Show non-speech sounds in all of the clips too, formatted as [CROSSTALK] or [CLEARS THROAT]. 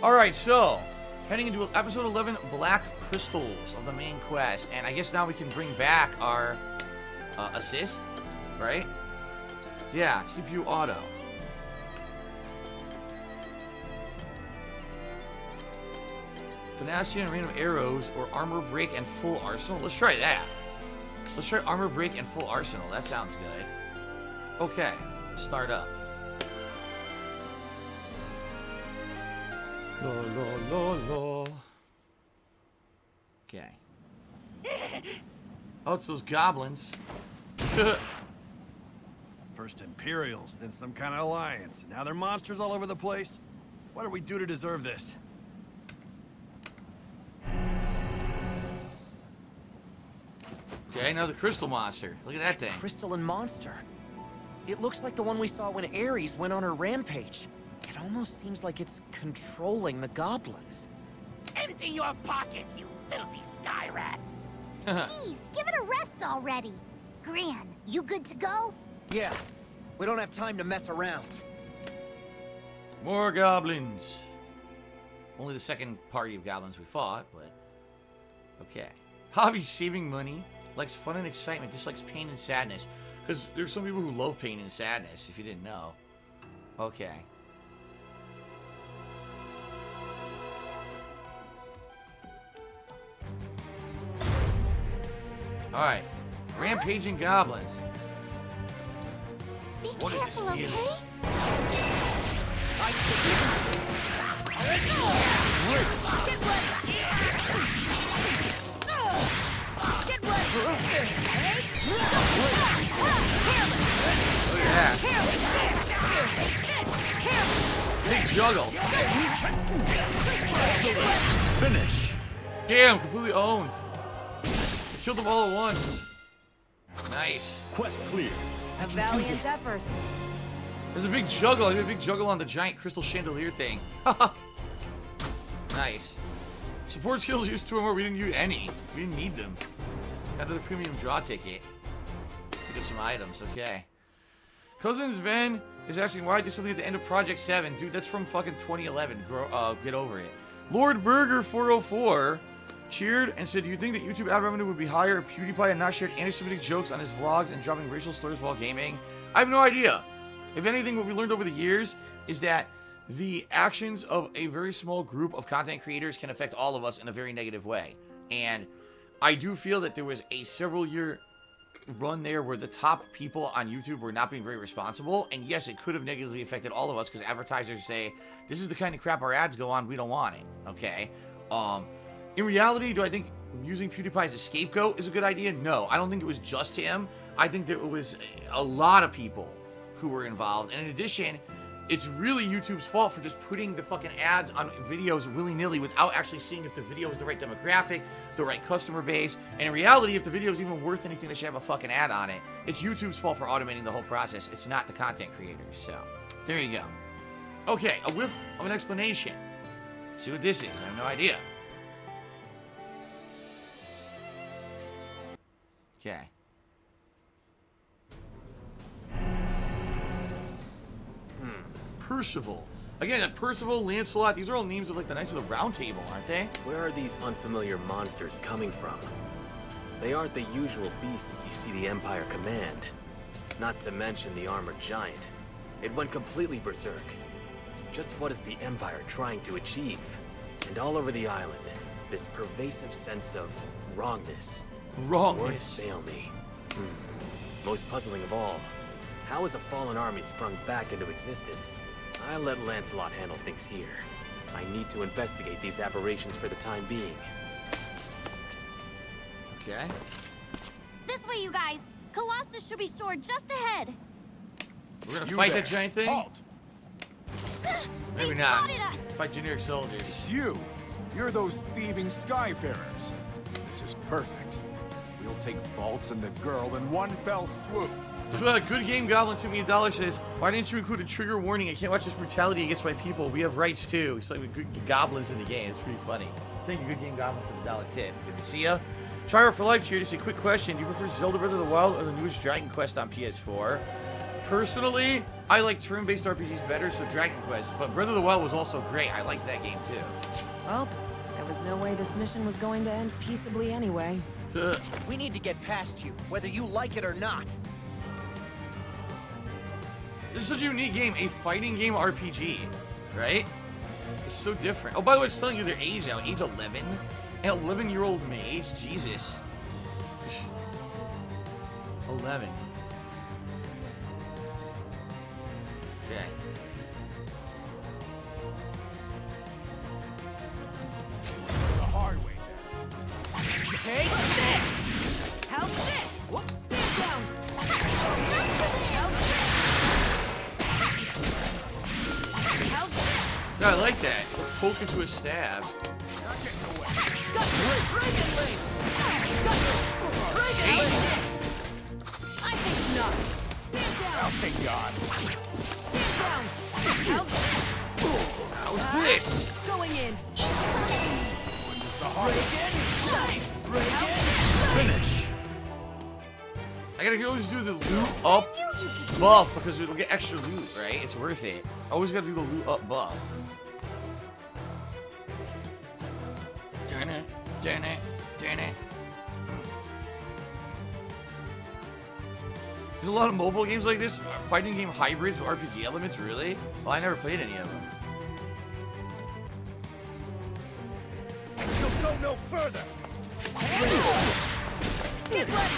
Alright, so, heading into episode 11, Black Crystals of the main quest. And I guess now we can bring back our uh, assist, right? Yeah, CPU auto. Panacea and random arrows, or armor break and full arsenal. Let's try that. Let's try armor break and full arsenal. That sounds good. Okay, start up. La la la la. Okay. Oh, it's those goblins. [LAUGHS] First Imperials, then some kind of alliance. Now they're monsters all over the place. What do we do to deserve this? okay, another crystal monster. Look at that thing. Crystalline monster. It looks like the one we saw when Ares went on her rampage. It almost seems like it's controlling the goblins. Empty your pockets, you filthy sky rats! [LAUGHS] Jeez, give it a rest already. Gran, you good to go? Yeah, we don't have time to mess around. More goblins. Only the second party of goblins we fought, but okay. Hobby saving money. Likes fun and excitement. Dislikes pain and sadness. Because there's some people who love pain and sadness, if you didn't know. Okay. Alright. Rampaging goblins. Be What is this careful, feeling? okay? Get ready! Get ready! Look at. Big juggle. Finish! Damn, completely owned. Killed them all at once. Nice. Quest clear. A valiant effort. There's a big juggle. I did a big juggle on the giant crystal chandelier thing. [LAUGHS] nice. Support skills used two or more. We didn't use any. We didn't need them. Got another premium draw ticket. Pick up some items. Okay. Cousins Ven is asking why I did something at the end of Project 7. Dude, that's from fucking 2011. Grow, uh, get over it. Lord Burger 404 cheered and said, Do you think that YouTube ad revenue would be higher if PewDiePie had not shared anti-Semitic jokes on his vlogs and dropping racial slurs while gaming? I have no idea. If anything, what we learned over the years is that the actions of a very small group of content creators can affect all of us in a very negative way. And I do feel that there was a several year run there where the top people on YouTube were not being very responsible. And yes, it could have negatively affected all of us because advertisers say, this is the kind of crap our ads go on, we don't want it. Okay? Um, in reality, do I think using PewDiePie as a scapegoat is a good idea? No, I don't think it was just him. I think that it was a lot of people who were involved. And in addition, it's really YouTube's fault for just putting the fucking ads on videos willy-nilly without actually seeing if the video is the right demographic, the right customer base. And in reality, if the video is even worth anything, they should have a fucking ad on it. It's YouTube's fault for automating the whole process. It's not the content creators. So, there you go. Okay, a whiff of an explanation. see what this is. I have no idea. Okay. Hmm. Percival. Again, that Percival, Lancelot, these are all names of like the Knights of the Round Table, aren't they? Where are these unfamiliar monsters coming from? They aren't the usual beasts you see the Empire command. Not to mention the armored giant. It went completely berserk. Just what is the Empire trying to achieve? And all over the island, this pervasive sense of wrongness. Words Wrongness. fail me. Hmm. Most puzzling of all, how has a fallen army sprung back into existence? I let Lancelot handle things here. I need to investigate these aberrations for the time being. Okay. This way, you guys. Colossus should be stored just ahead. We're gonna You fight there. that giant thing? Halt! Maybe they not. us. Fight generic soldiers. It's you. You're those thieving skyfarers. This is perfect. We'll take vaults and the girl in one fell swoop. Good game, Goblin. Took me a dollar. Says, why didn't you include a trigger warning? I can't watch this brutality against my people. We have rights too. It's like good goblins in the game. It's pretty funny. Thank you, Good Game Goblin, for the dollar tip. Good to see ya. Tryhard for life cheer. Just a quick question: Do you prefer Zelda Breath of the Wild or the newest Dragon Quest on PS4? Personally, I like turn-based RPGs better, so Dragon Quest. But Breath of the Wild was also great. I liked that game too. Well, there was no way this mission was going to end peaceably anyway. We need to get past you, whether you like it or not. This is such a unique game, a fighting game RPG, right? It's so different. Oh, by the way, it's telling you their age now, age 11. An 11-year-old mage, Jesus. [SIGHS] 11. Stab. Not. I think not. Stand down! Oh, thank God. Stand down! How's this? Going in! Finish! I gotta go just do the loot up buff because it'll get extra loot, right? It's worth it. Always gotta do the loot up buff. Lot of mobile games like this, fighting game hybrids with RPG elements, really? Well, I never played any of them. You'll go no further! Get ready!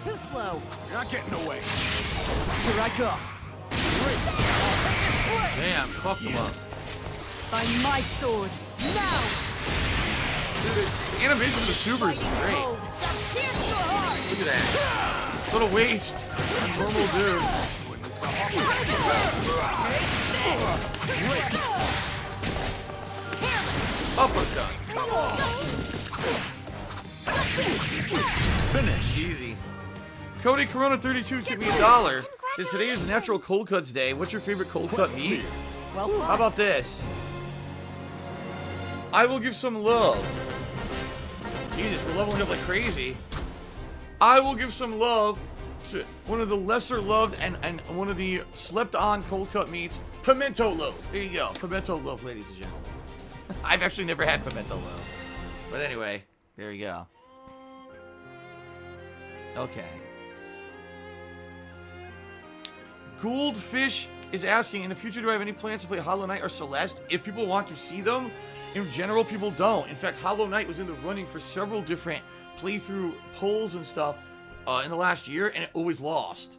Too slow. You're not getting away. Here I come. Damn, fuck them up. Find my sword. Now! Dude, the animation of the supers is great. Hold. Pierce your heart! Look at that. What a waste. A normal dude. Uppercut. Finish! Easy. Cody Corona 32 took me a dollar. Since today is Natural Cold Cuts Day, what's your favorite cold cut meat? Well How about this? I will give some love. Jesus, we're leveling up like crazy. I will give some love to one of the lesser loved and, and one of the slept on cold cut meats, pimento loaf. There you go. Pimento loaf, ladies and gentlemen. [LAUGHS] I've actually never had pimento loaf. But anyway, there you go. Okay. Goldfish is asking, in the future, do I have any plans to play Hollow Knight or Celeste? If people want to see them, in general, people don't. In fact, Hollow Knight was in the running for several different playthrough polls and stuff uh, in the last year, and it always lost.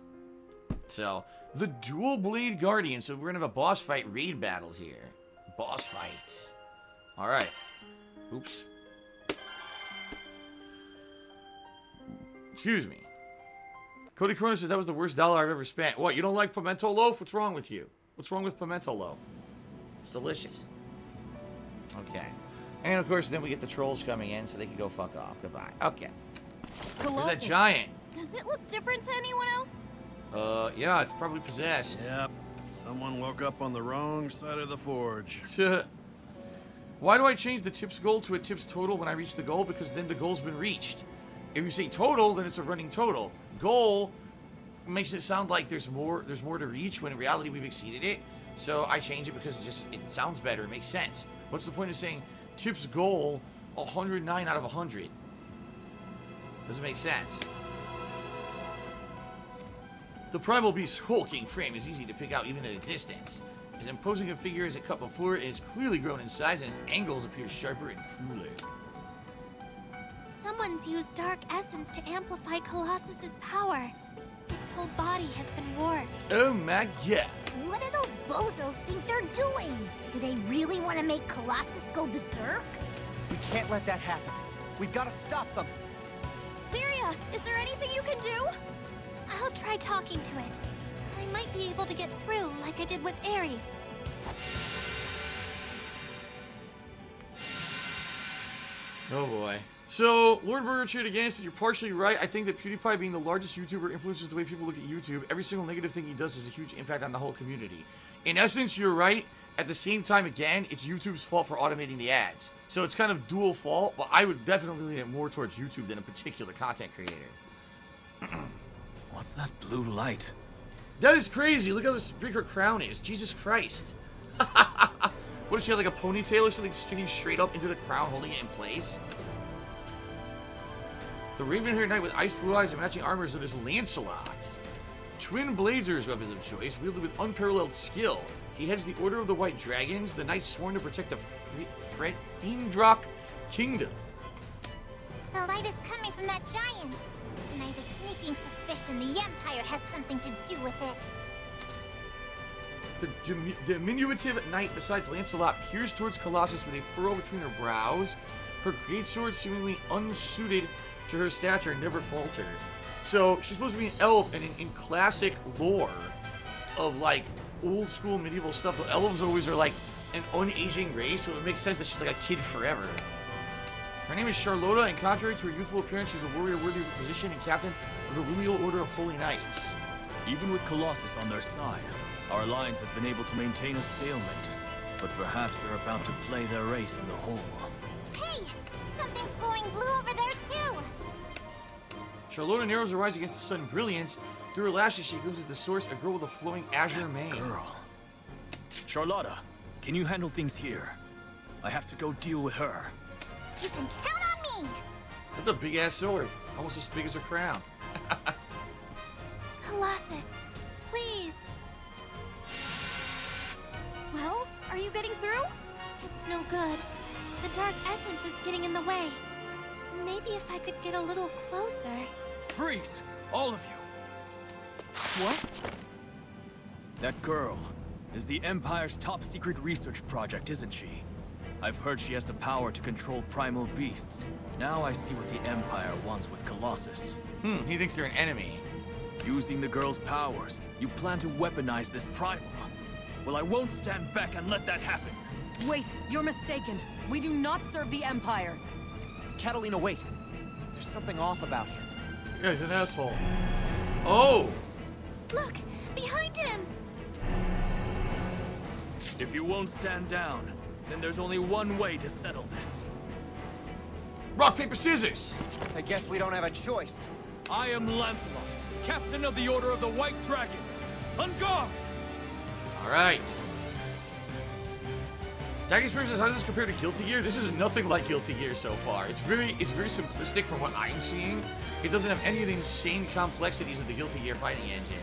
So, the Dual Blade Guardian. So, we're going to have a boss fight raid battles here. Boss fights. Alright. Oops. Excuse me. Cody Corona says that was the worst dollar I've ever spent. What, you don't like pimento loaf? What's wrong with you? What's wrong with pimento loaf? It's delicious. Okay. And of course, then we get the trolls coming in so they can go fuck off. Goodbye. Okay. There's that giant. Does it look different to anyone else? Uh, yeah, it's probably possessed. Yep. Someone woke up on the wrong side of the forge. [LAUGHS] Why do I change the tips goal to a tips total when I reach the goal? Because then the goal's been reached. If you say total, then it's a running total. Goal makes it sound like there's more there's more to reach when in reality we've exceeded it. So I change it because it just it sounds better, it makes sense. What's the point of saying tips goal 109 out of 100? Doesn't make sense. The Primal Beast's hulking frame is easy to pick out even at a distance. As imposing a figure as it cut before, it has clearly grown in size and its angles appear sharper and crueler. Someone's used dark essence to amplify Colossus's power. Its whole body has been warped. Oh my god. What do those bozos think they're doing? Do they really want to make Colossus go berserk? We can't let that happen. We've got to stop them. Lyria, is there anything you can do? I'll try talking to it. I might be able to get through like I did with Ares. Oh boy. So, Lord Burger cheered again said you're partially right. I think that PewDiePie being the largest YouTuber influences the way people look at YouTube. Every single negative thing he does has a huge impact on the whole community. In essence, you're right. At the same time, again, it's YouTube's fault for automating the ads. So it's kind of dual fault, but I would definitely lean it more towards YouTube than a particular content creator. [CLEARS THROAT] What's that blue light? That is crazy. Look how this big her crown is. Jesus Christ. [LAUGHS] what if she had like a ponytail or something sticking straight up into the crown, holding it in place? The raven-haired knight with ice blue eyes and matching armor is known as Lancelot. Twin blazers weapons of choice, wielded with unparalleled skill. He heads the Order of the White Dragons, the knight sworn to protect the Fre Feendrache Kingdom. The light is coming from that giant. And I have a sneaking suspicion the Empire has something to do with it. The dim diminutive knight, besides Lancelot, peers towards Colossus with a furrow between her brows. Her greatsword, seemingly unsuited to her stature, never falters. So she's supposed to be an elf, and in, in classic lore of like old school medieval stuff, the elves always are like an unaging race, so it makes sense that she's like a kid forever. Her name is Charlotta, and contrary to her youthful appearance, she's a warrior worthy of the position and captain of the Lumiel Order of Holy Knights. Even with Colossus on their side, our alliance has been able to maintain a stalemate. But perhaps they're about to play their race in the hole. Hey! Something's glowing blue over there, too! Charlotta narrows her eyes against the sudden brilliance. Through her lashes, she glimpses the source, a girl with a flowing azure mane. Girl. Charlotta, can you handle things here? I have to go deal with her. You can count on me! That's a big-ass sword. Almost as big as her crown. [LAUGHS] Colossus, please. Well, are you getting through? It's no good. The dark essence is getting in the way. Maybe if I could get a little closer. Freeze! All of you! What? That girl is the Empire's top secret research project, isn't she? I've heard she has the power to control primal beasts. Now I see what the Empire wants with Colossus. Hmm, he thinks you're an enemy. Using the girl's powers, you plan to weaponize this primal. Well, I won't stand back and let that happen. Wait, you're mistaken. We do not serve the Empire. Katalina, wait. There's something off about him. Yeah, he's an asshole. Oh! Look! Behind him! If you won't stand down, then there's only one way to settle this. Rock, paper, scissors! I guess we don't have a choice. I am Lancelot, captain of the Order of the White Dragons. On guard! Alright. Dragon Experience says, how does this compare to Guilty Gear? This is nothing like Guilty Gear so far. It's very it's very simplistic from what I'm seeing. It doesn't have any of the insane complexities of the Guilty Gear fighting engine.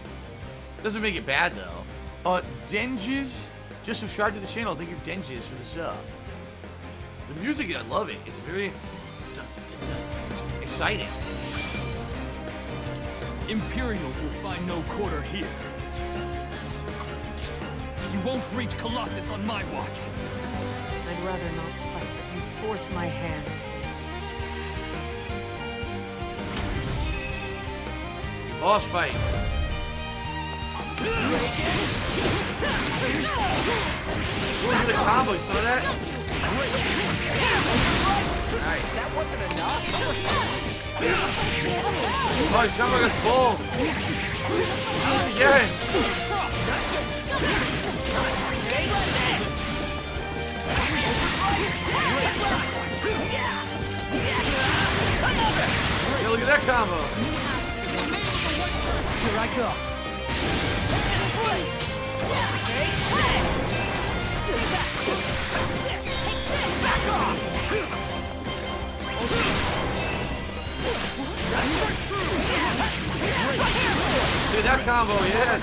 Doesn't make it bad though. Uh, Denges, just subscribe to the channel. Thank you, Denges, for the sub. The music, I love it. It's very it's exciting. Imperials will find no quarter here. You won't reach Colossus on my watch. I'd rather not fight, but you forced my hand. Boss fight. Look at the combo, you saw that? Nice. That wasn't enough. Oh, his combo got bold. Again. Yeah, look at that combo. Here I go. Dude, that combo, yes.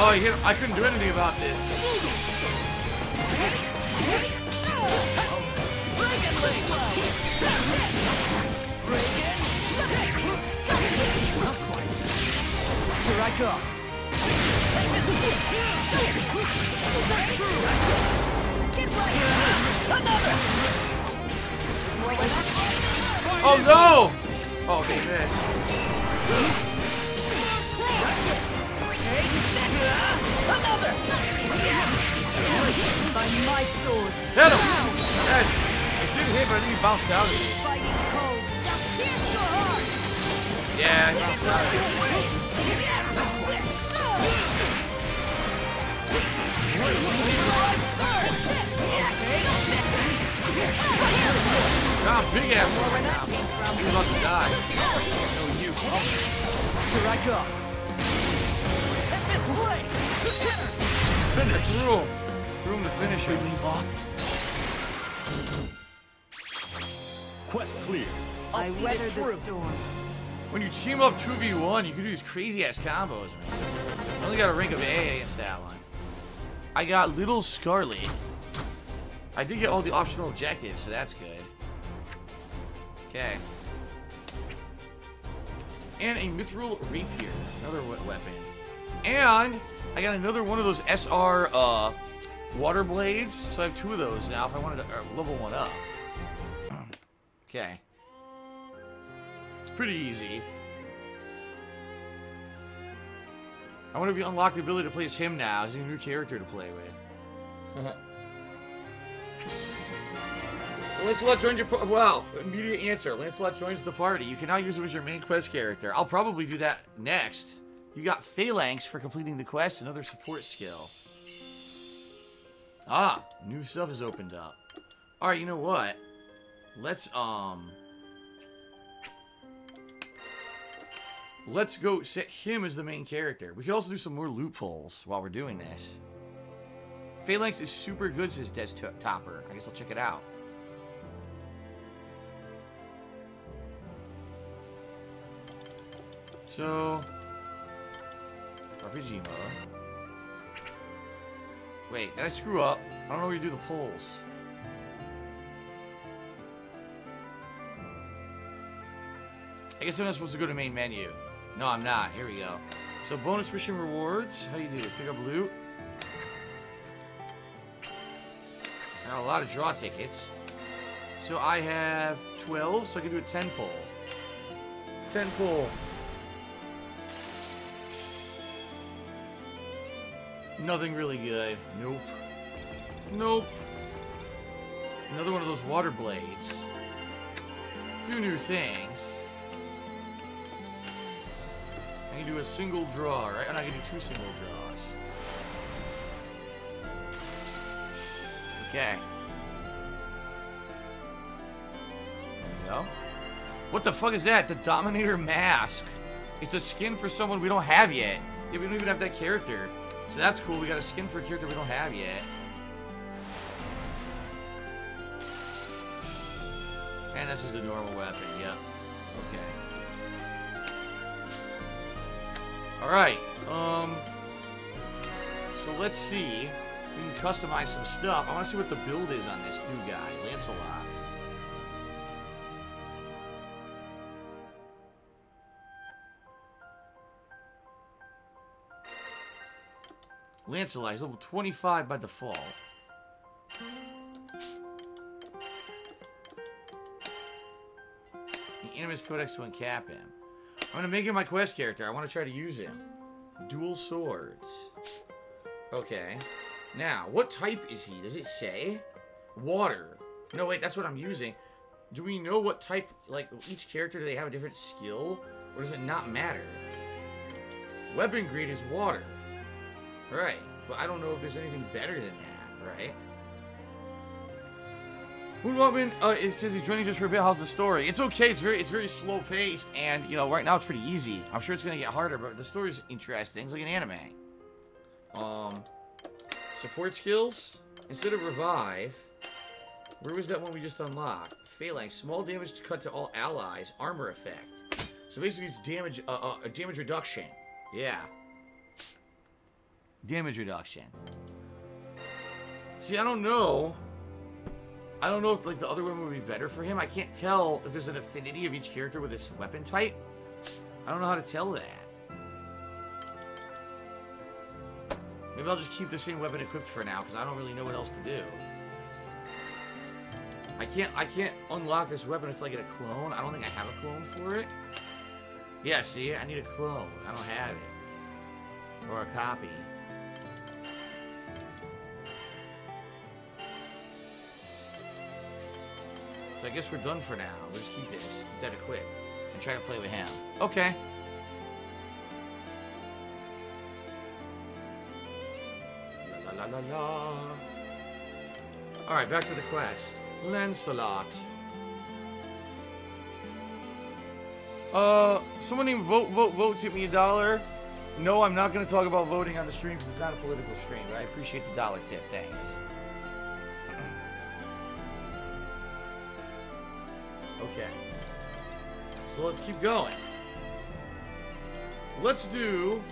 Oh, you hit, I couldn't do anything about this. Here I go. Oh no! Oh, okay, my sword, Hit him! Yes! It didn't hit, but he bounced out of it. fighting cold. Now pierce your heart! Yeah, he's God, big ass one. He's about to die. No, you. Here I go. Finish. Threw him. Threw him to finish him. Really lost? Quest clear. I weathered the storm. When you team up 2v1, you can do these crazy ass combos, man. I only got a rank of A against that one. I got Little Scarlet. I did get all the optional objectives, so that's good. Okay. And a Mithril Rapier, another we- weapon. And I got another one of those SR uh, water blades, so I have two of those now if I wanted to uh, level one up. okay. Pretty easy. I wonder if you unlock the ability to play as him now. He's a new character to play with. [LAUGHS] Lancelot joined your... Well, immediate answer. Lancelot joins the party. You can now use him as your main quest character. I'll probably do that next. You got Phalanx for completing the quest, another support skill. Ah, new stuff has opened up. Alright, you know what? Let's, um... Let's go set him as the main character. We could also do some more loopholes while we're doing this. Phalanx is super good, says Des Topper. I guess I'll check it out. So, RPG. Wait, did I screw up? I don't know where you do the polls. I guess I'm not supposed to go to main menu. No, I'm not. Here we go. So bonus mission rewards. How you do? Pick up loot. A lot of draw tickets. So I have 12, so I can do a 10 pull. 10 pull. Nothing really good. Nope. Nope. Another one of those water blades. A Few new things. I can do a single draw, right? Oh, and I can do two single draws. Okay. Go. What the fuck is that? The Dominator mask. It's a skin for someone we don't have yet. Yeah, we don't even have that character. So that's cool. We got a skin for a character we don't have yet. And this is the normal weapon. Yep. Okay. Alright, um... So let's see. We can customize some stuff. I want to see what the build is on this new guy, Lancelot. Lancelot, he's level 25 by default. The Animus Codex to uncap him. I'm gonna make him my quest character. I want to try to use him. Dual swords. Okay. Now, what type is he? Does it say? Water. No, wait, that's what I'm using. Do we know what type, like, each character, do they have a different skill? Or does it not matter? Weapon grade is water. Right. But I don't know if there's anything better than that, right? Moonwalkman, uh, it says he's joining just for a bit. How's the story? It's okay. It's very, it's very slow paced, and you know, right now it's pretty easy. I'm sure it's gonna get harder, but the story's interesting. It's like an anime. Um, support skills instead of revive. Where was that one we just unlocked? Phalanx, small damage to cut to all allies, armor effect. So basically, it's damage, uh, uh, damage reduction. Yeah. Damage reduction. See, I don't know. I don't know if like the other one would be better for him. I can't tell if there's an affinity of each character with this weapon type. I don't know how to tell that. Maybe I'll just keep the same weapon equipped for now because I don't really know what else to do. I can't I can't unlock this weapon until I get a clone. I don't think I have a clone for it. Yeah, see, I need a clone. I don't have it. Or a copy. So I guess we're done for now. We'll just keep this. Keep that equipped. and try to play with him. Okay. La la la. Alright, back to the quest. Lancelot. Uh, someone named Vote Vote Vote tip me a dollar. No, I'm not going to talk about voting on the stream because it's not a political stream, but I appreciate the dollar tip. Thanks. [CLEARS THROAT] Okay. So let's keep going. Let's do...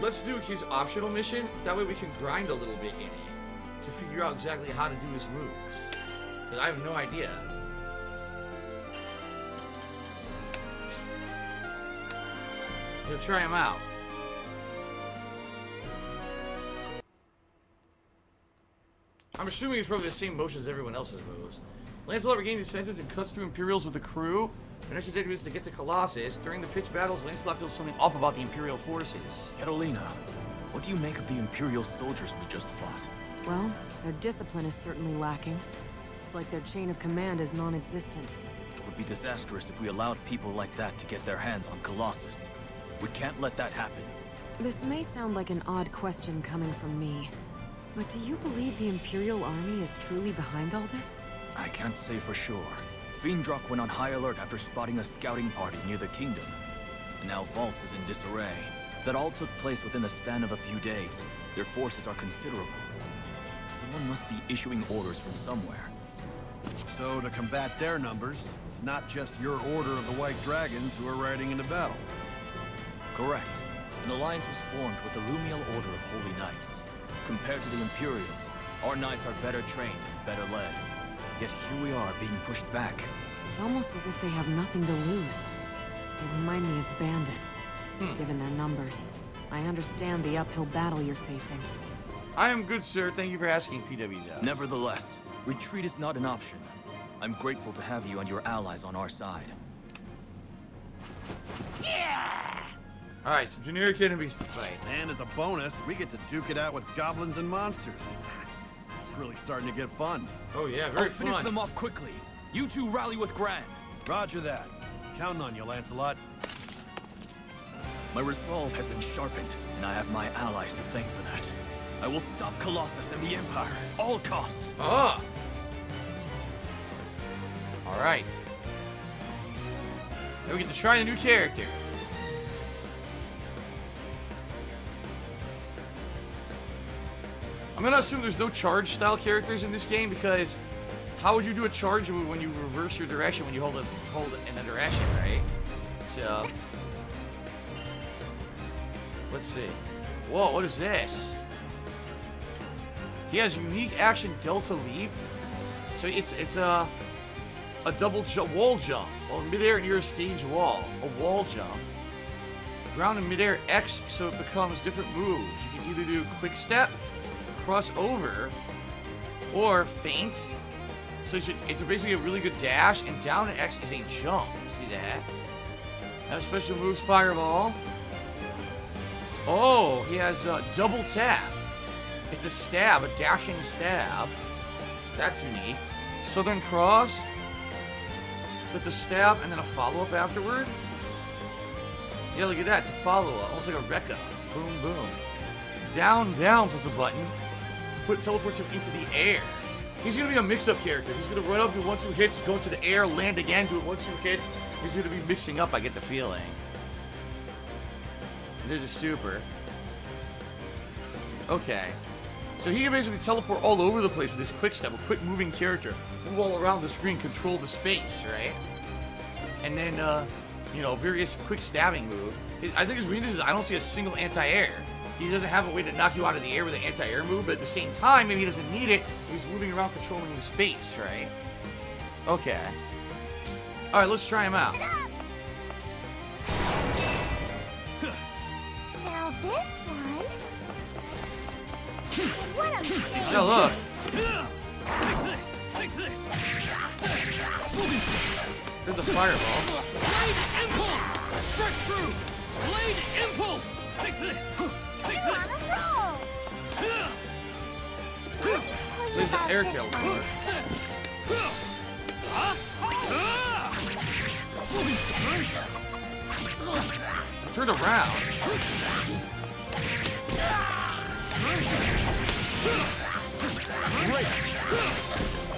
Let's do his optional mission. So that way we can grind a little bit in it. To figure out exactly how to do his moves. Because I have no idea. We'll try him out. I'm assuming he's probably the same motion as everyone else's moves. Lancelot regains his senses and cuts through Imperials with the crew. The next objective is to get to Colossus. During the pitched battles, Lancelot feels something off about the Imperial forces. Katalina, what do you make of the Imperial soldiers we just fought? Well, their discipline is certainly lacking. It's like their chain of command is non-existent. It would be disastrous if we allowed people like that to get their hands on Colossus. We can't let that happen. This may sound like an odd question coming from me, but do you believe the Imperial Army is truly behind all this? I can't say for sure. Feendrache went on high alert after spotting a scouting party near the kingdom. And now Valtz is in disarray. That all took place within the span of a few days. Their forces are considerable. Someone must be issuing orders from somewhere. So, to combat their numbers, it's not just your Order of the White Dragons who are riding into battle. Correct. An alliance was formed with the Lumiel Order of Holy Knights. Compared to the Imperials, our knights are better trained and better led. Yet here we are being pushed back. It's almost as if they have nothing to lose. They remind me of bandits, hmm. given their numbers. I understand the uphill battle you're facing. I am good, sir. Thank you for asking, PW Dubs. Nevertheless, retreat is not an option. I'm grateful to have you and your allies on our side. Yeah! Alright, some generic enemies to fight. And as a bonus, we get to duke it out with goblins and monsters. [LAUGHS] it's really starting to get fun. Oh yeah, very I'll finish fun. them off quickly. You two rally with Gran. Roger that. Counting on you, Lancelot. My resolve has been sharpened, and I have my allies to thank for that. I will stop Colossus and the Empire, all costs. Ah! Alright. Now we get to try the new character. I'm gonna assume there's no charge style characters in this game because how would you do a charge move when you reverse your direction when you hold it hold in a direction, right? So let's see. Whoa, what is this? He has unique action Delta Leap. So it's it's a a double jump, wall jump. Well, midair near a stage wall, a wall jump. Ground and midair X, so it becomes different moves. You can either do quick step, cross over, or feint. So it's, basically a really good dash, and down and X is a jump. See that? Now special moves, fireball. Oh, he has a double tap. It's a stab, a dashing stab. That's unique. Southern Cross. So it's a stab and then a follow-up afterward. Yeah, look at that. It's a follow-up. Almost like a Rekka. Boom, boom. Down, down plus a button. Put teleports him into the air. He's gonna be a mix-up character. He's gonna run up, do one, two hits, go into the air, land again, do one, two hits. He's gonna be mixing up, I get the feeling. There's a super. Okay. So he can basically teleport all over the place with his quick step, a quick moving character. Move all around the screen, control the space, right? And then, uh, you know, various quick stabbing moves. I think his weakness is I don't see a single anti-air. He doesn't have a way to knock you out of the air with an anti-air move, but at the same time, maybe he doesn't need it. He's moving around controlling the space, right? Okay. Alright, let's try him out. Now this one. What a mistake. Look. Take this! Take this! There's a fireball. Blade Impulse! Strike true! Blade Impulse! Take this! There's the air force. Turn around.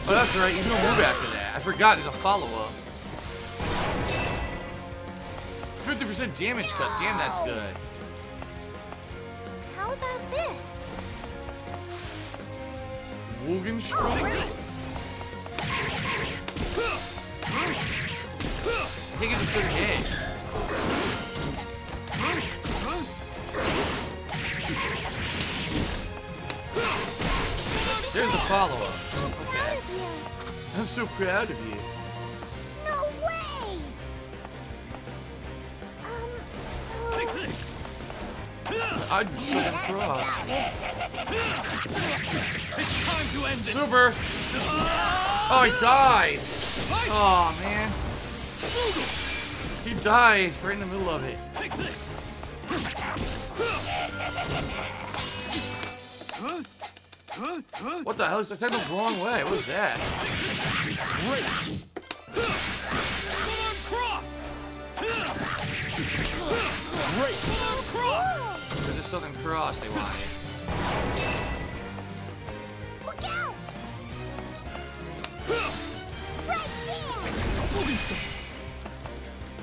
Oh, that's right. You don't move after that. I forgot there's a follow-up. 50% damage cut. Damn, that's good. How about this? Wogenstrike? I think it's a third hit. There's the follow-up. Okay. I'm so proud of you. I'm so cross. It's time to end this. Super! Oh, he died! Oh, man. He died right in the middle of it. What the hell? It's like the wrong way. What was that? There's a Southern Cross they wanted. look out! Right there!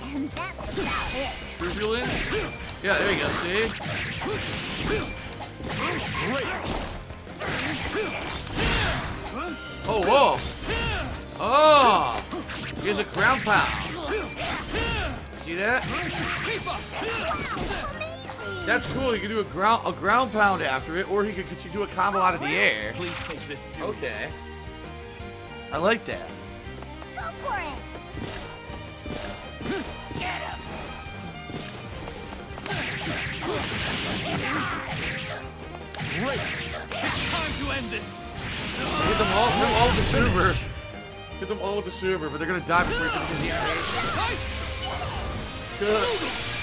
And that's about it. Turbulence? Yeah, there you go, see? Oh, whoa! Oh! Here's a ground pound. See that? That's cool. He can do a ground a ground pound after it, or he could continue do a combo out of the air. Please take this seriously. Okay. I like that. Go for it! Get him. It's time to end this. Hit them all, hit them all with the super. Hit them all with the super, but they're gonna die before he finishes the animation. Good.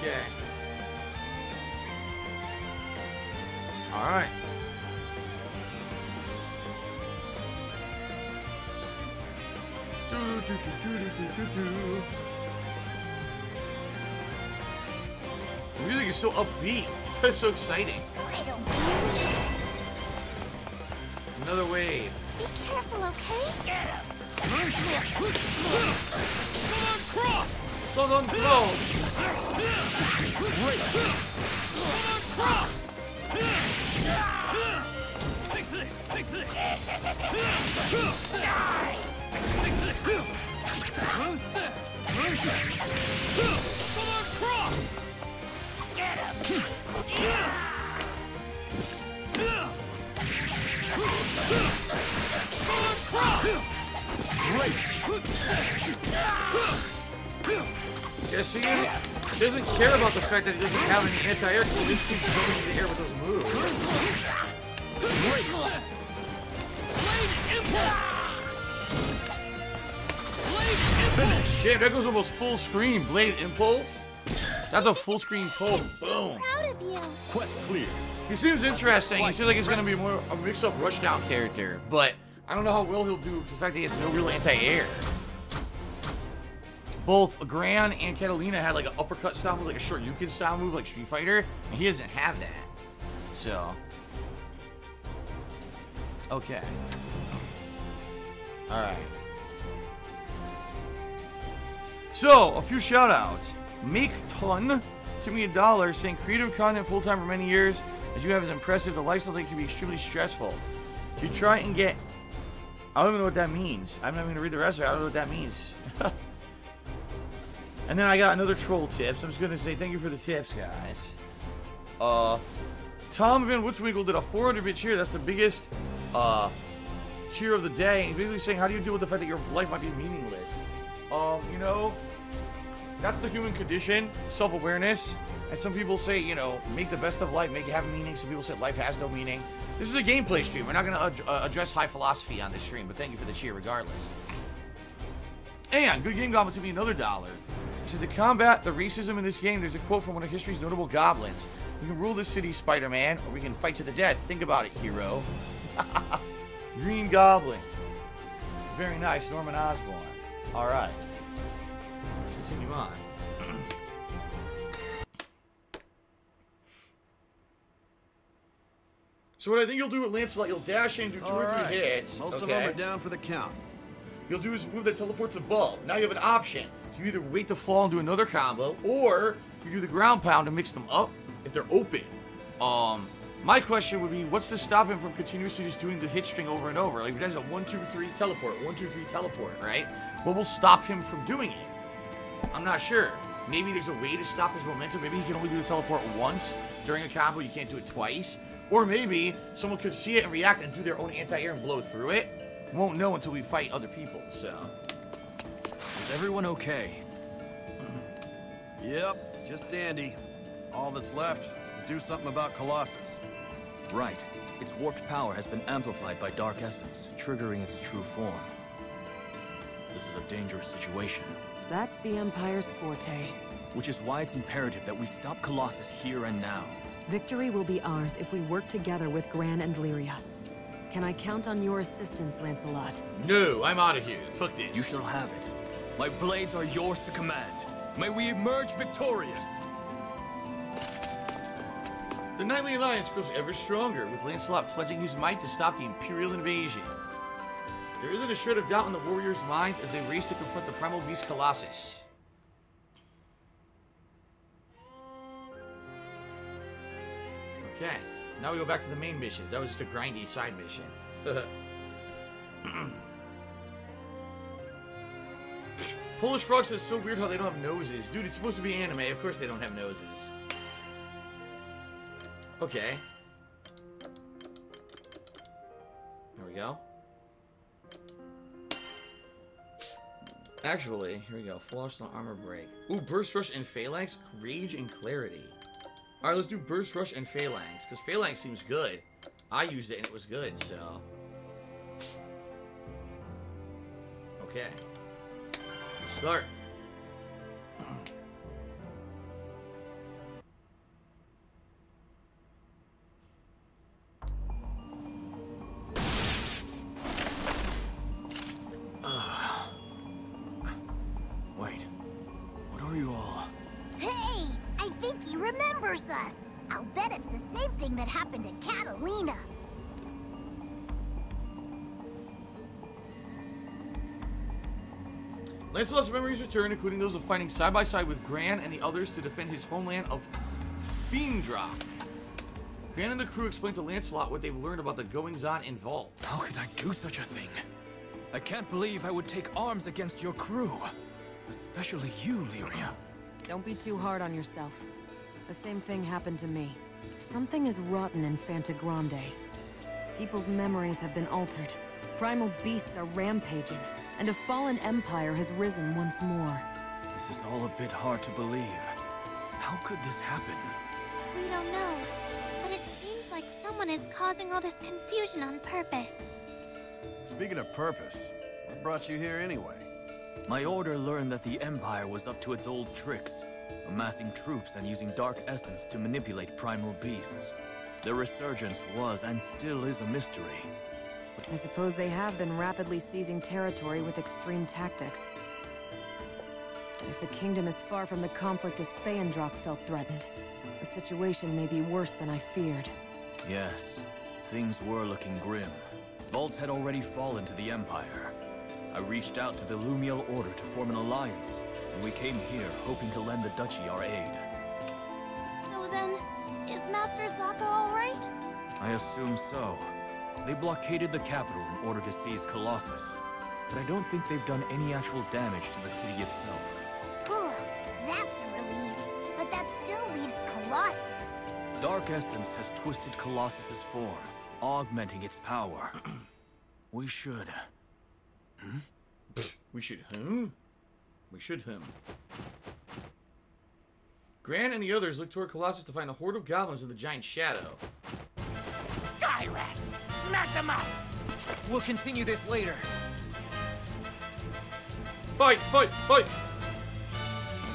Okay. Alright. The music is so upbeat. It's so exciting. Another wave. Be careful, okay? Hold on, throw. Take this, take this. Die. Take this. Right there, right there. Come on, cross. Get him. Come on, cross. Great. Yeah, see, he doesn't care about the fact that he doesn't have any anti-air, so he just keeps going in the air with those moves. Damn, that goes almost full screen. Blade Impulse? That's a full screen pull. Boom. Proud of you. Quest clear. He seems interesting. He seems like he's going to be more a mix-up rushdown character, but I don't know how well he'll do the fact that he has no real anti-air. Both Gran and Katalina had like an uppercut style move, like a Shoryuken style move, like Street Fighter, and he doesn't have that. So, okay, all right. So, a few shout-outs. Make Ton to me a dollar saying creative content full time for many years as you have is impressive. The lifestyle thing can be extremely stressful. You try and get. I don't even know what that means. I'm not even gonna read the rest of it. I don't know what that means. [LAUGHS] and then I got another troll tips. I'm just gonna say thank you for the tips, guys. Uh, Tom Van Woodswiggle did a 400-bit cheer. That's the biggest uh cheer of the day. He's basically saying, how do you deal with the fact that your life might be meaningless? Um, you know, that's the human condition, self-awareness. And some people say, you know, make the best of life, make it have meaning. Some people say life has no meaning. This is a gameplay stream. We're not going to ad uh, address high philosophy on this stream, but thank you for the cheer regardless. And Good Game Goblin to me another dollar. He said, to combat the racism in this game, there's a quote from one of history's notable goblins. You can rule this city, Spider-Man, or we can fight to the death. Think about it, hero. [LAUGHS] Green Goblin. Very nice, Norman Osborn. All right. Let's continue on. [CLEARS THROAT] so what I think you'll do with Lancelot, you'll dash in, do two or three hits. Most okay? of them are down for the count. You'll do is move that teleports above. Now you have an option. You either wait to fall and do another combo, or you do the ground pound to mix them up if they're open. Um, my question would be, what's to stop him from continuously just doing the hit string over and over? Like, he does a one, two, three teleport, one, two, three teleport, right? What will stop him from doing it? I'm not sure. Maybe there's a way to stop his momentum. Maybe he can only do the teleport once during a combo. You can't do it twice. Or maybe someone could see it and react and do their own anti-air and blow through it. Won't know until we fight other people, so... Is everyone okay? Yep, just dandy. All that's left is to do something about Colossus. Right. Its warped power has been amplified by Dark Essence, triggering its true form. This is a dangerous situation. That's the Empire's forte. Which is why it's imperative that we stop Colossus here and now. Victory will be ours if we work together with Gran and Lyria. Can I count on your assistance, Lancelot? No, I'm out of here. Fuck this. You shall have it. My blades are yours to command. May we emerge victorious! The Knightly Alliance grows ever stronger, with Lancelot pledging his might to stop the Imperial invasion. There isn't a shred of doubt in the warriors' minds as they race to confront the primal beast Colossus. Okay, now we go back to the main missions. That was just a grindy side mission. [LAUGHS] Polish frogs says so weird how they don't have noses. Dude, it's supposed to be anime. Of course they don't have noses. Okay. There we go. Actually, here we go. Full arsenal armor break. Ooh, burst rush and phalanx, rage and clarity. All right, let's do burst rush and phalanx because phalanx seems good. I used it and it was good, so. Okay. Start. Lancelot's memories return, including those of fighting side by side with Gran and the others to defend his homeland of Feendrache. Gran and the crew explain to Lancelot what they've learned about the goings-on in Valtz. How could I do such a thing? I can't believe I would take arms against your crew. Especially you, Lyria. Don't be too hard on yourself. The same thing happened to me. Something is rotten in Phantagrande. People's memories have been altered. Primal beasts are rampaging, and a fallen empire has risen once more. This is all a bit hard to believe. How could this happen? We don't know. But it seems like someone is causing all this confusion on purpose. Speaking of purpose, what brought you here anyway? My order learned that the Empire was up to its old tricks, amassing troops and using dark essence to manipulate primal beasts. Their resurgence was and still is a mystery. I suppose they have been rapidly seizing territory with extreme tactics. If the kingdom is far from the conflict as Feendrache felt threatened, the situation may be worse than I feared. Yes, things were looking grim. Valtz had already fallen to the Empire. I reached out to the Lumiel Order to form an alliance, and we came here hoping to lend the Duchy our aid. So then, is Master Zaka alright? I assume so. They blockaded the capital in order to seize Colossus, but I don't think they've done any actual damage to the city itself. Whew, that's a relief. But that still leaves Colossus. Dark Essence has twisted Colossus's form, augmenting its power. [CLEARS THROAT] we should... Hmm? We should hum? We should hum. Gran and the others look toward Colossus to find a horde of goblins in the giant shadow. Sky rats! Mess them up! We'll continue this later. Fight! Fight! Fight!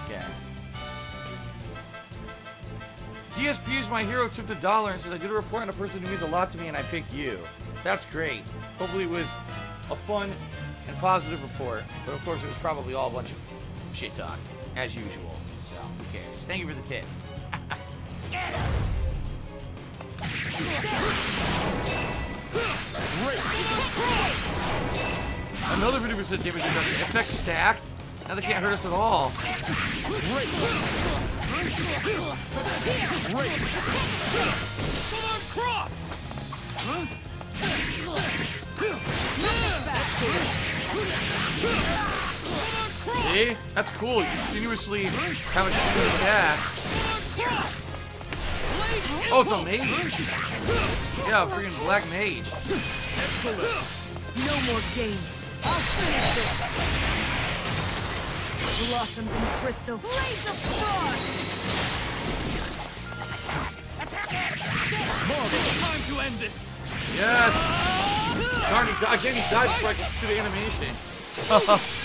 Okay. DSP is my hero took the dollar and says I did a report on a person who means a lot to me and I picked you. That's great. Hopefully it was a fun and positive report. But of course, it was probably all a bunch of shit talk, as usual. So, who cares? Thank you for the tip. Another 50% damage reduction. Effect stacked. Now they can't hurt us at all. See? That's cool. You continuously have a shooting attack. Oh, it's a mage. Yeah, freaking black mage. No more games. I'll finish this. Blossoms and crystal. Blaze of frost. Time to end this! Yes. Darn, he died. Again, he died before I could do the animation. [LAUGHS]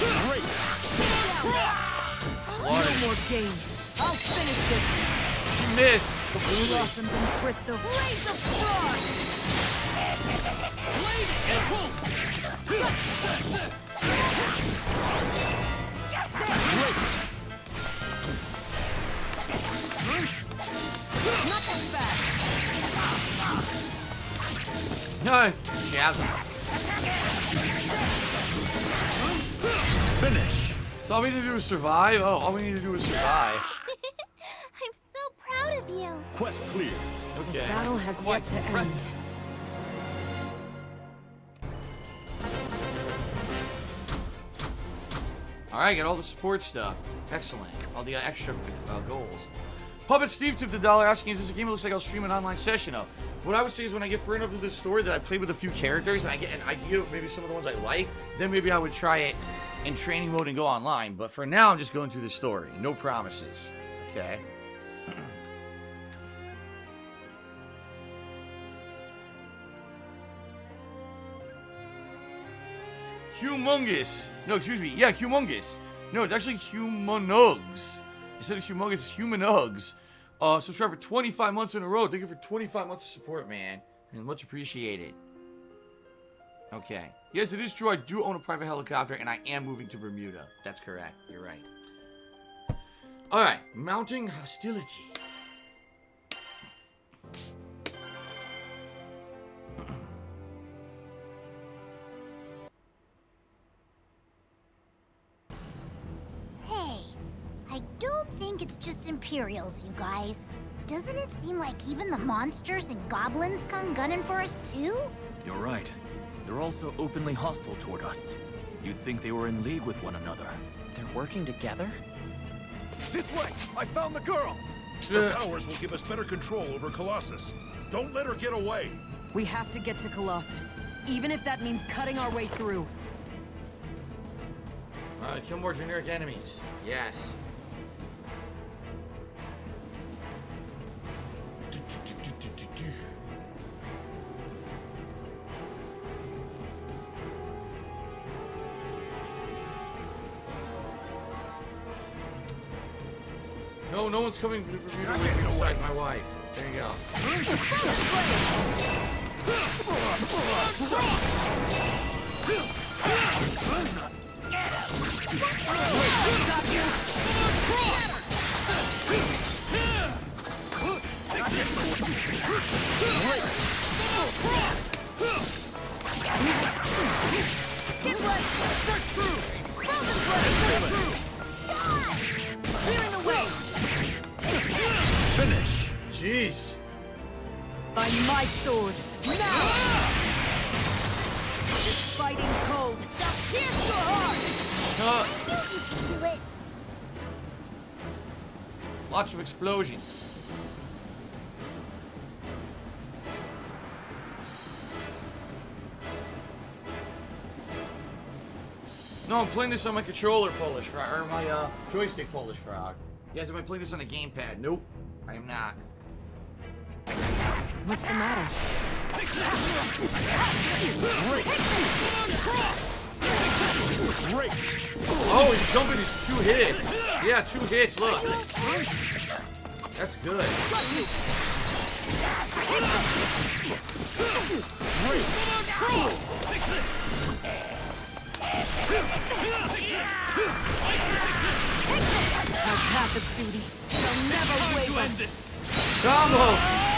mage. No more games. I'll finish this. She missed. Completely. Blossoms and crystal. Blaze of frost. Nothing fast. No. Jabs. Finish! So all we need to do is survive? Oh, all we need to do is survive. [LAUGHS] I'm so proud of you. Quest clear. Okay. This battle has Quite yet to end. Alright, get all the support stuff. Excellent. All the uh, extra uh, goals. Puppet Steve tipped a dollar asking, is this a game that looks like I'll stream an online session of? What I would say is when I get far enough through the story that I played with a few characters and I get an idea of maybe some of the ones I like, then maybe I would try it in training mode and go online. But for now, I'm just going through the story. No promises. Okay? [CLEARS THROAT] Humongous. No, excuse me. Yeah, humongous. No, it's actually humanugs. Instead of humongous, it's humanugs. Uh, subscribe for 25 months in a row. Thank you for 25 months of support, man. And much appreciated. Okay. Yes, it is true. I do own a private helicopter, and I am moving to Bermuda. That's correct. You're right. Alright. Mounting hostility. Hey, I don't think it's just Imperials, you guys. Doesn't it seem like even the monsters and goblins come gunning for us too? You're right. They're also openly hostile toward us. You'd think they were in league with one another. They're working together? This way! I found the girl! Uh, her powers will give us better control over Colossus. Don't let her get away. We have to get to Colossus, even if that means cutting our way through. Alright, kill more generic enemies. Yes. One's coming besides my wife. There you go. Get ready! Start true! Frozen Blade! By my sword, now! Ah! This fighting cold shall pierce your heart! Uh. I you do it! Lots of explosions. No, I'm playing this on my controller Polish Frog, or my uh, joystick Polish Frog. Uh, yes, am I playing this on a gamepad? Nope, I am not. What's the matter? Great! Oh, he's jumping his two hits. Yeah, two hits, look. That's good. Our path of duty shall never waver. Combo!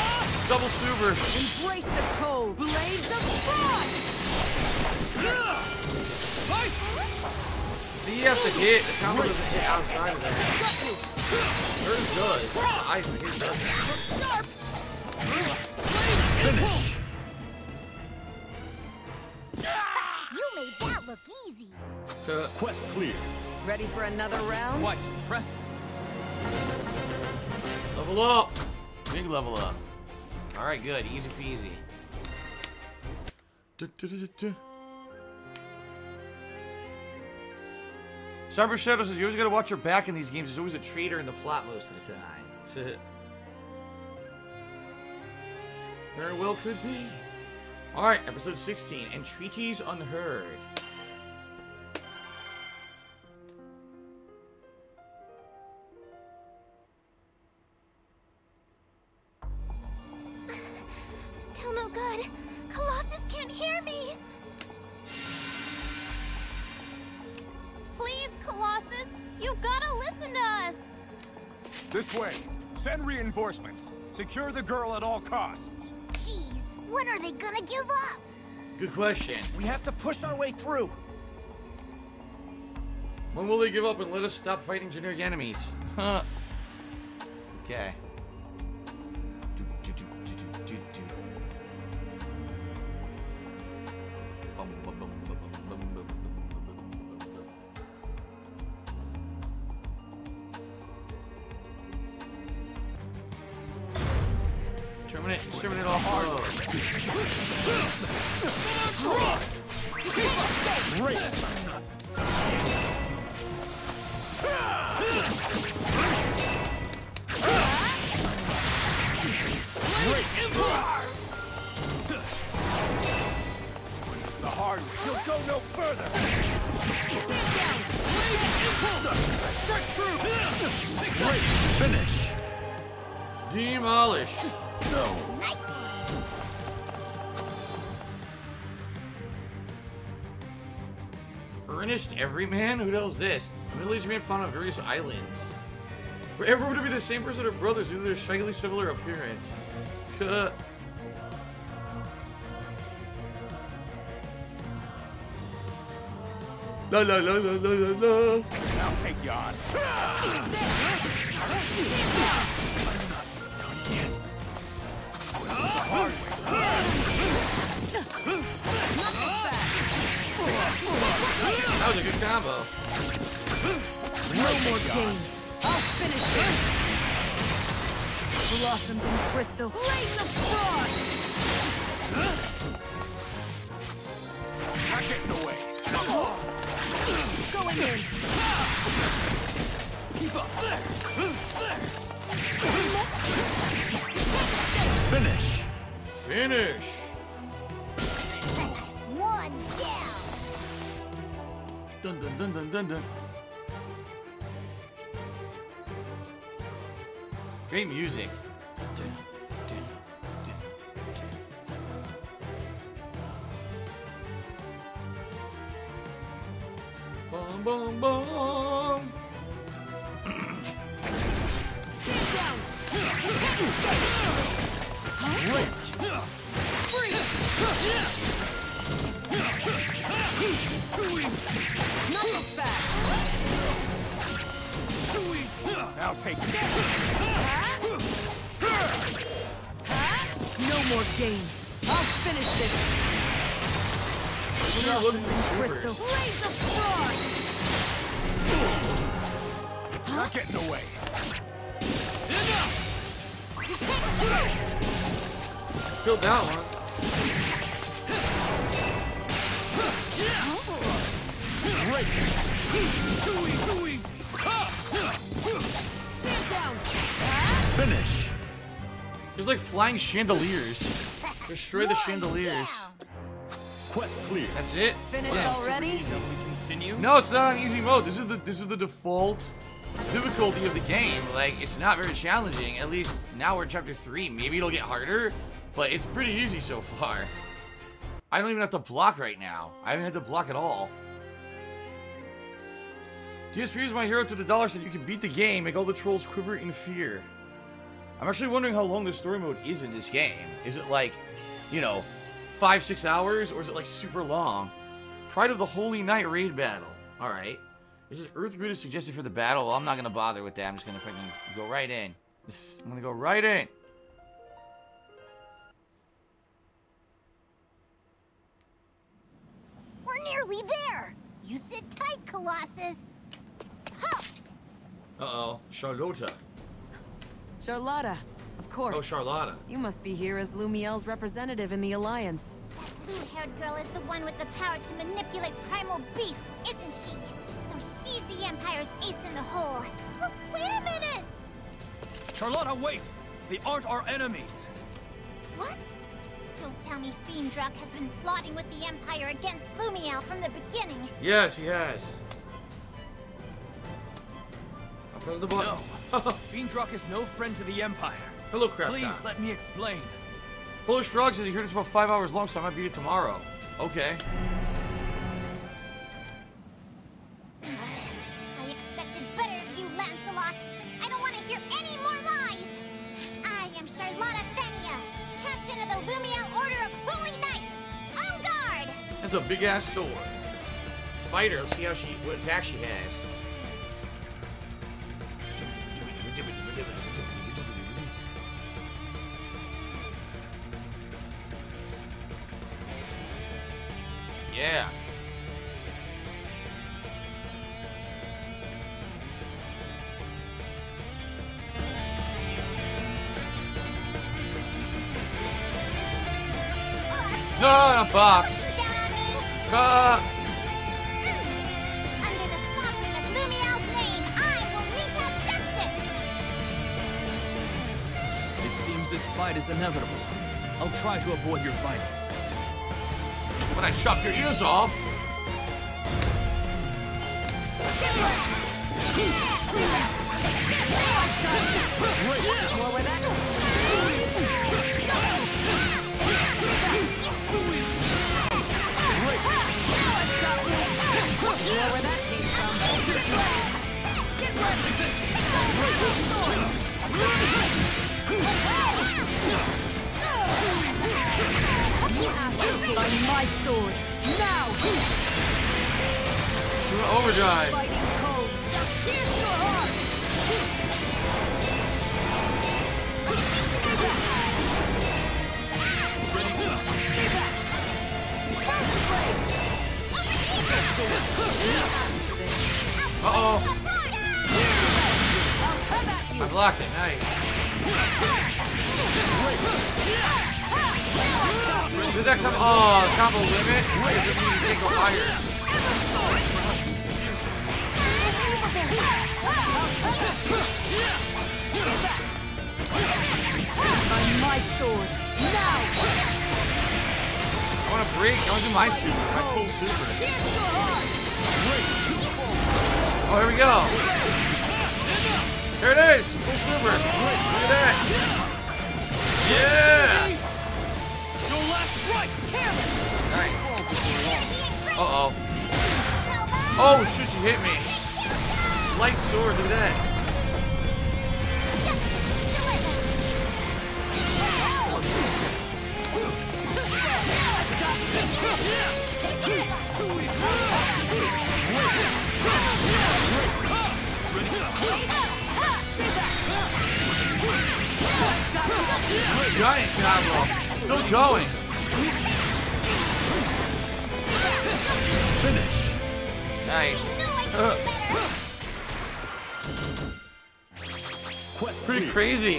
Double super. Embrace the cold. Blades of frost! See, he has to hit. The combo doesn't hit outside of that. Hers does. The ice, but his doesn't. You made that look easy. Uh, Quest clear. Ready for another round? Quite impressive. level up. Big level up. Alright, good. Easy peasy. Du-. Cyber Shadow says you always gotta watch your back in these games. There's always a traitor in the plot most of the time. [LAUGHS] Very well could be. Alright, episode 16. Entreaties Unheard. Still no good. Colossus can't hear me. Please, Colossus, you've got to listen to us. This way. Send reinforcements. Secure the girl at all costs. Jeez, when are they gonna give up? Good question. We have to push our way through. When will they give up and let us stop fighting generic enemies? Huh. Okay. Great finish. Demolish. Nice. Ernest Everyman? Who the hell is this? A middle-aged man found on various islands. Everyone to be the same person or brothers due to their strikingly similar appearance? [LAUGHS] La la la la la la la. I'll take you on. That was a good combo. No more games. I'll finish it. Blossoms and crystal. Rays of frost! Not getting away. Going in. Finish. Finish. One down. Dun dun dun dun dun dun. Great music. Dun, Boom, boom, boom. I'll take it. No more games. I'll finish this not getting away. Enough! Finish. There's like flying chandeliers. Destroy the chandeliers. Quest clear. That's it. Finished Yeah. already? Continue. No, it's not on easy mode. This is the this is the default difficulty of the game. Like it's not very challenging. At least now we're in chapter three. Maybe it'll get harder, but it's pretty easy so far. I don't even have to block right now. I haven't had to block at all. DSP is my hero to the dollar said you can beat the game, make all the trolls quiver in fear. I'm actually wondering how long the story mode is in this game. Is it like, you know, five, six hours, or is it like super long? Pride of the Holy Knight raid battle. Alright. This is Earth Grid is suggested for the battle. Well, I'm not gonna bother with that. I'm just gonna fucking go right in. This- I'm gonna go right in. We're nearly there. You sit tight, Colossus. Halt! Uh-oh. Charlotta. Charlotta, of course. Oh, Charlotta. You must be here as Lumiel's representative in the Alliance. That blue-haired girl is the one with the power to manipulate primal beasts, isn't she? So she's the Empire's ace in the hole. Look, wait a minute! Charlotta, wait! They aren't our enemies. What? Don't tell me Feendrache has been plotting with the Empire against Lumiel from the beginning. Yes, he has. I'll press the button. No. [LAUGHS] Feendrache is no friend to the Empire. Hello, crap. Please let me explain. Polish Frog says he heard it's about five hours long, so I might beat it tomorrow. Okay. I expected better of you, Lancelot. I don't want to hear any more lies. I am Charlotta Fenia, captain of the Lumiel Order of Holy Knights. On guard! That's a big ass sword. Fighter, let's see how she what attack she has. I will mete out justice! It seems this fight is inevitable. I'll try to avoid your vitals. When I chop your ears off.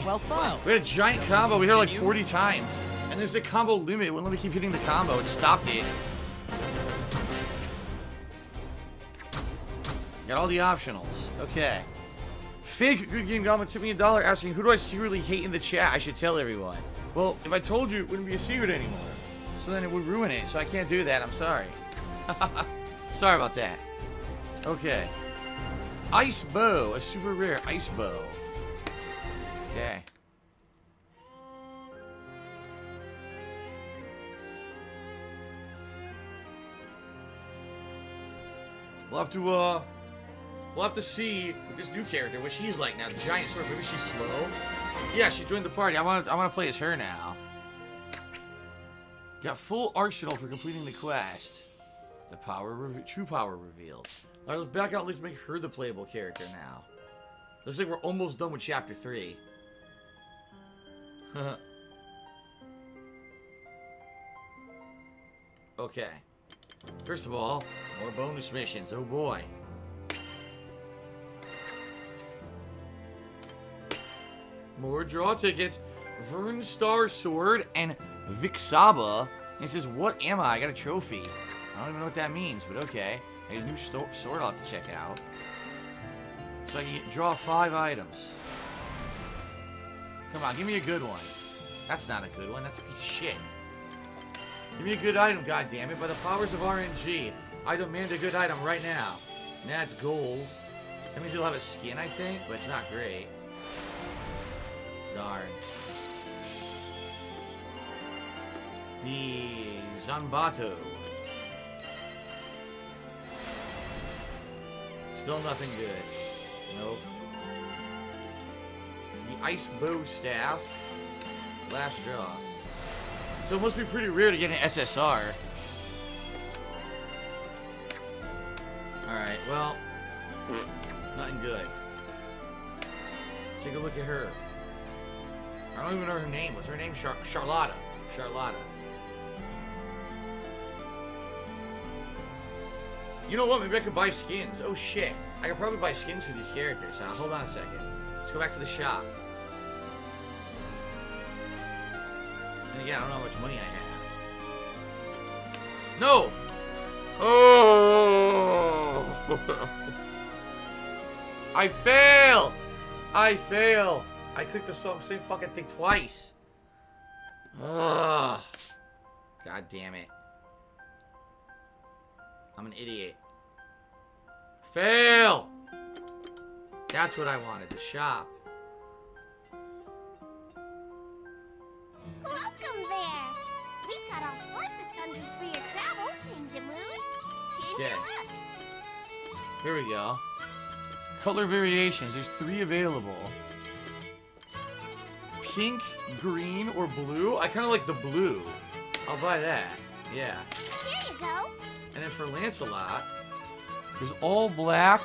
Well fought. We had a giant combo. We hit it like 40 times. And there's a combo limit. It wouldn't let me keep hitting the combo. It stopped it. Got all the optionals. Okay. Fake Good Game Goblin took me a dollar asking, who do I secretly hate in the chat? I should tell everyone. Well, if I told you, it wouldn't be a secret anymore. So then it would ruin it, so I can't do that. I'm sorry. [LAUGHS] sorry about that. Okay. Ice Bow, a super rare ice bow. Okay. We'll have to, uh, we'll have to see with this new character what she's like now. The giant sword, maybe she's slow. Yeah, she joined the party. I want, I want to play as her now. Got full arsenal for completing the quest. The power, true power revealed. All right, let's back out. Let's make her the playable character now. Looks like we're almost done with chapter three. [LAUGHS] okay. First of all, more bonus missions. Oh boy. More draw tickets. Vern Star Sword and Vixaba. He says, What am I? I got a trophy. I don't even know what that means, but okay. I got a new sword I'll have to check out. So I can draw five items. Come on, give me a good one. That's not a good one. That's a piece of shit. Give me a good item, goddammit. By the powers of RNG, I demand a good item right now. That's gold. That means you'll have a skin, I think, but it's not great. Darn. The Zanbato. Still nothing good. Nope. Ice Bow Staff. Last draw. So it must be pretty rare to get an SSR. Alright, well, nothing good. Take a look at her. I don't even know her name. What's her name? Char Charlotta. Charlotta. You know what? Maybe I could buy skins. Oh shit. I could probably buy skins for these characters, huh? Hold on a second. Let's go back to the shop. Again, I don't know how much money I have. No! Oh! [LAUGHS] I fail! I fail! I clicked the same fucking thing twice. Ugh. God damn it. I'm an idiot. Fail! That's what I wanted, the shop. Welcome there. We've got all sorts of sundries for your travels. Change your mood, change your look. Here we go. Color variations. There's three available. Pink, green, or blue. I kind of like the blue. I'll buy that. Yeah. Here you go. And then for Lancelot, there's all black,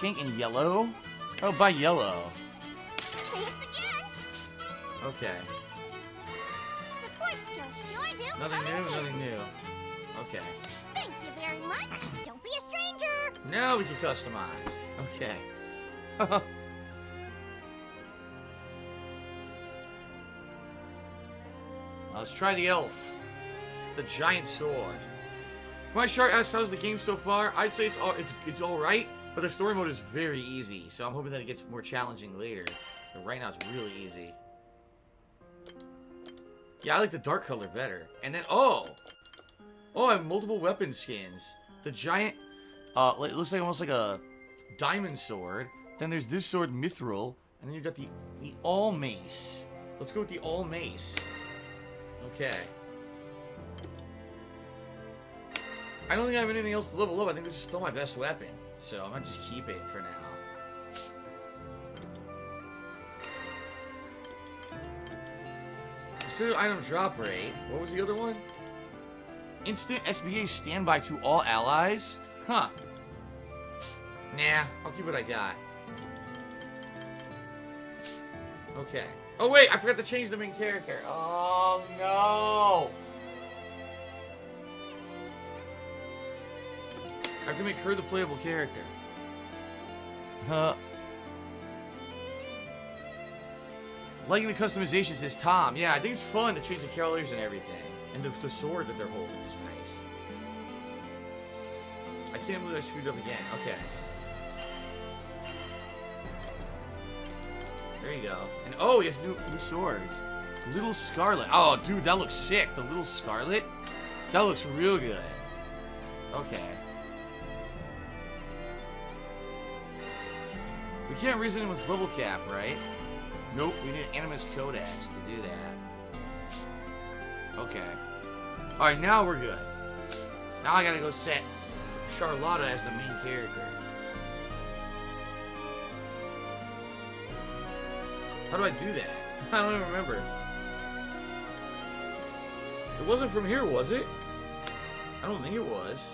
pink, and yellow. Oh, buy yellow. Thanks again. Okay. Nothing new, nothing new. Okay. Thank you very much. [CLEARS THROAT] Don't be a stranger. Now we can customize. Okay. [LAUGHS] Let's try the elf. The giant sword. My shark asks how's the game so far? I'd say it's all it's it's alright, but the story mode is very easy, so I'm hoping that it gets more challenging later. But right now it's really easy. Yeah, I like the dark color better. And then oh! Oh, I have multiple weapon skins. The giant uh, it looks like almost like a diamond sword. Then there's this sword, Mithril, and then you've got the the all mace. Let's go with the all mace. Okay. I don't think I have anything else to level up. I think this is still my best weapon, so I'm gonna just keep it for now. Consider item drop rate. What was the other one? Instant SBA standby to all allies? Huh. Nah, I'll keep what I got. Okay. Oh wait, I forgot to change the main character. Oh no! I have to make her the playable character. Huh. Liking the customization says Tom. Yeah, I think it's fun to change the colors and everything. And the, the sword that they're holding is nice. I can't believe I screwed up again. Okay. There you go. And oh, yes, new, new swords. Little Scarlet. Oh, dude, that looks sick. The Little Scarlet? That looks real good. Okay. We can't raise with level cap, right? Nope, we need Animus Codex to do that. Okay. Alright, now we're good. Now I gotta go set Charlotta as the main character. How do I do that? [LAUGHS] I don't even remember. It wasn't from here, was it? I don't think it was.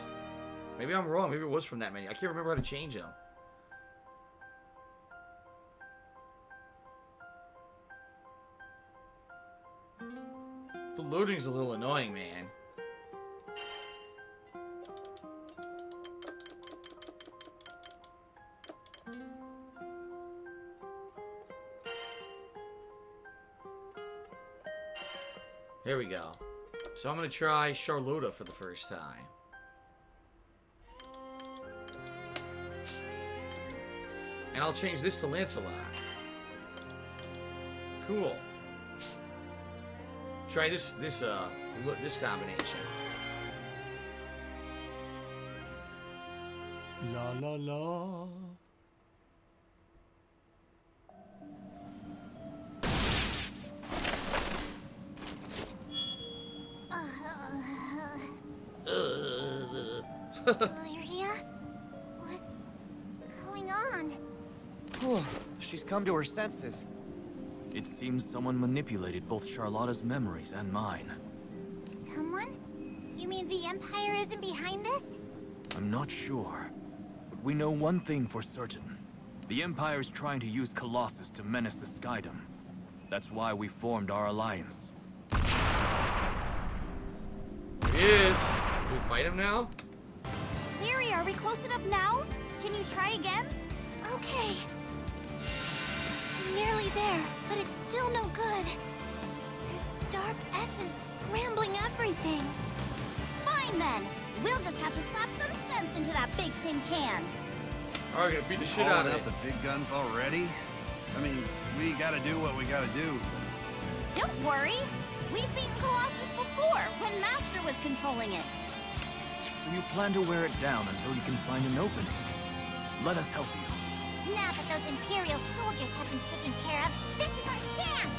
Maybe I'm wrong. Maybe it was from that menu. I can't remember how to change them. Loading's a little annoying, man. Here we go. So I'm going to try Charlotta for the first time. And I'll change this to Lancelot. Cool. Try this this uh look this combination. La la la. Valeria? What's going on? She's come to her senses. It seems someone manipulated both Charlotta's memories and mine. Someone? You mean the Empire isn't behind this? I'm not sure. But we know one thing for certain. The Empire is trying to use Colossus to menace the Skydom. That's why we formed our alliance. It is. Do we fight him now? Lyria, are we close enough now? Can you try again? Okay. Nearly there, but it's still no good. There's dark essence scrambling everything. Fine then. We'll just have to slap some sense into that big tin can. Alright, gonna beat the shit Calling out of out it. the big guns already? I mean, we gotta do what we gotta do. Don't worry. We've beaten Colossus before, when Master was controlling it. So you plan to wear it down until you can find an opening. Let us help you. Now that those Imperial soldiers have been taken care of, this is our chance!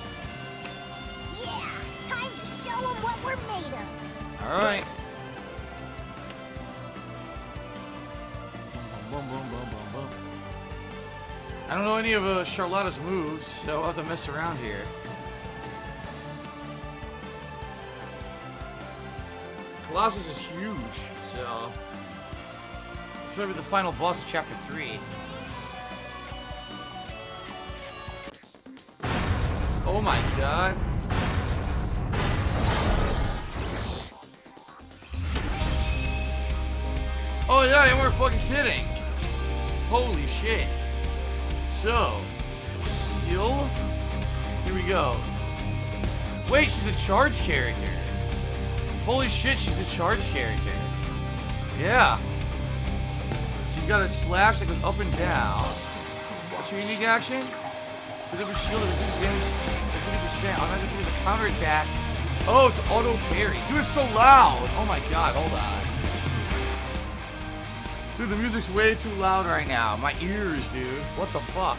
Yeah, time to show them what we're made of. Alright. I don't know any of uh, Charlotta's moves, so I'll have to mess around here. Colossus is huge, so... It's probably the final boss of Chapter 3. Oh my god. Oh yeah, you weren't fucking kidding. Holy shit. So, skill? Here we go. Wait, she's a charge character. Holy shit, she's a charge character. Yeah. She's got a slash that goes up and down. What's your unique action? A shield that reduces damage by 50%. Automatically triggers a counterattack. Oh, it's auto parry. Dude, it's so loud. Oh my god, hold on. Dude, the music's way too loud right now. My ears, dude. What the fuck?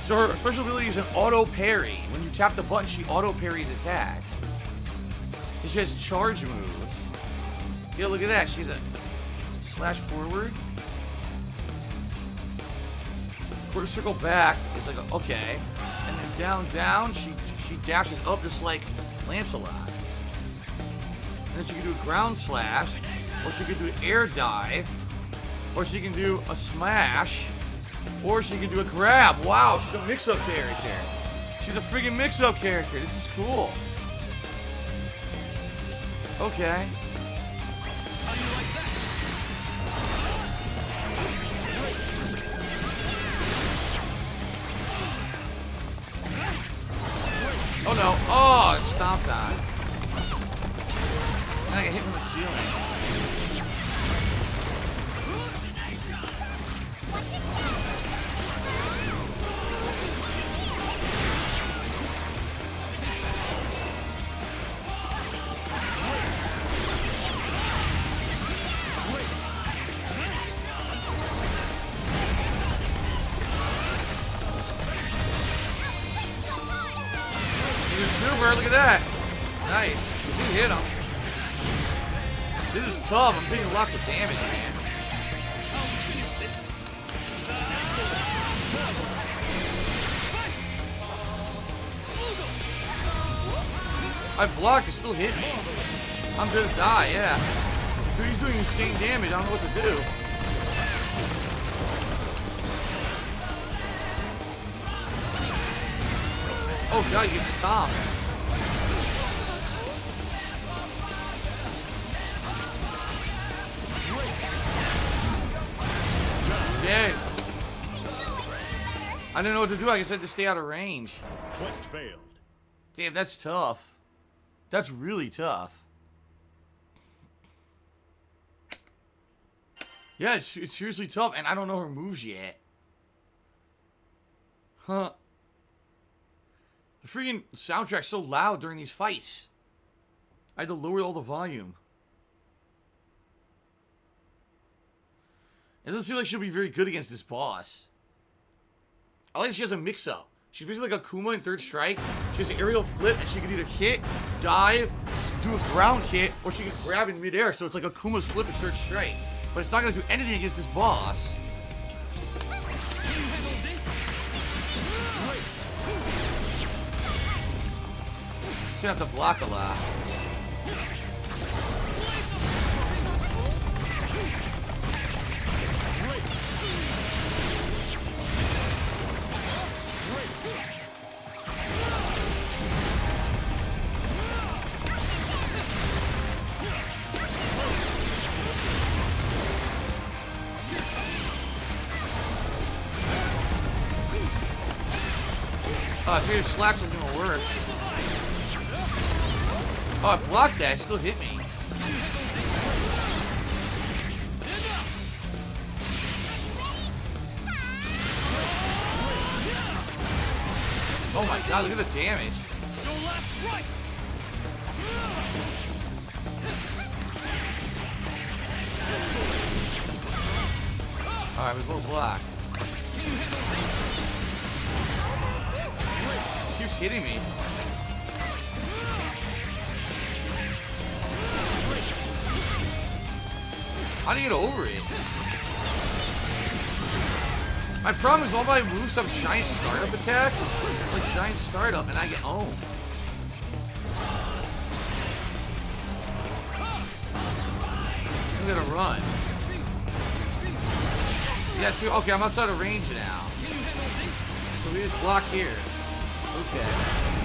So her special ability is an auto parry. When you tap the button, she auto parries attacks. So she has charge moves. Yeah, look at that. She's a slash forward. Quarter circle back is like, okay. And then down, down, she she dashes up just like Lancelot. And then she can do a ground slash, or she can do an air dive, or she can do a smash, or she can do a grab. Wow, she's a mix-up character. She's a freaking mix-up character. This is cool. Okay. Alright, look at that. Nice. He hit him. This is tough. I'm taking lots of damage, man. I block, it still hit me. I'm gonna die, yeah. Dude, he's doing insane damage. I don't know what to do. Oh god, you stop. Dead. I didn't know what to do. I just had to stay out of range. Quest failed. Damn, that's tough. That's really tough. Yeah, it's, it's seriously tough, and I don't know her moves yet. Huh. The freaking soundtrack's so loud during these fights. I had to lower all the volume. It doesn't seem like she'll be very good against this boss. I like she has a mix-up. She's basically like Akuma in Third Strike. She has an aerial flip, and she can either hit, dive, do a ground hit, or she can grab in midair. So it's like Akuma's flip in Third Strike. But it's not going to do anything against this boss. She's going to have to block a lot. Oh, so your slaps are gonna work. Oh, I blocked that. It still hit me. Oh my god, look at the damage. Alright, we both block. keeps hitting me. How do you get over it? My problem is all my moves have giant startup attack, like giant startup, and I get owned. I'm gonna run. Yeah, see, okay, I'm outside of range now. So we just block here. Okay.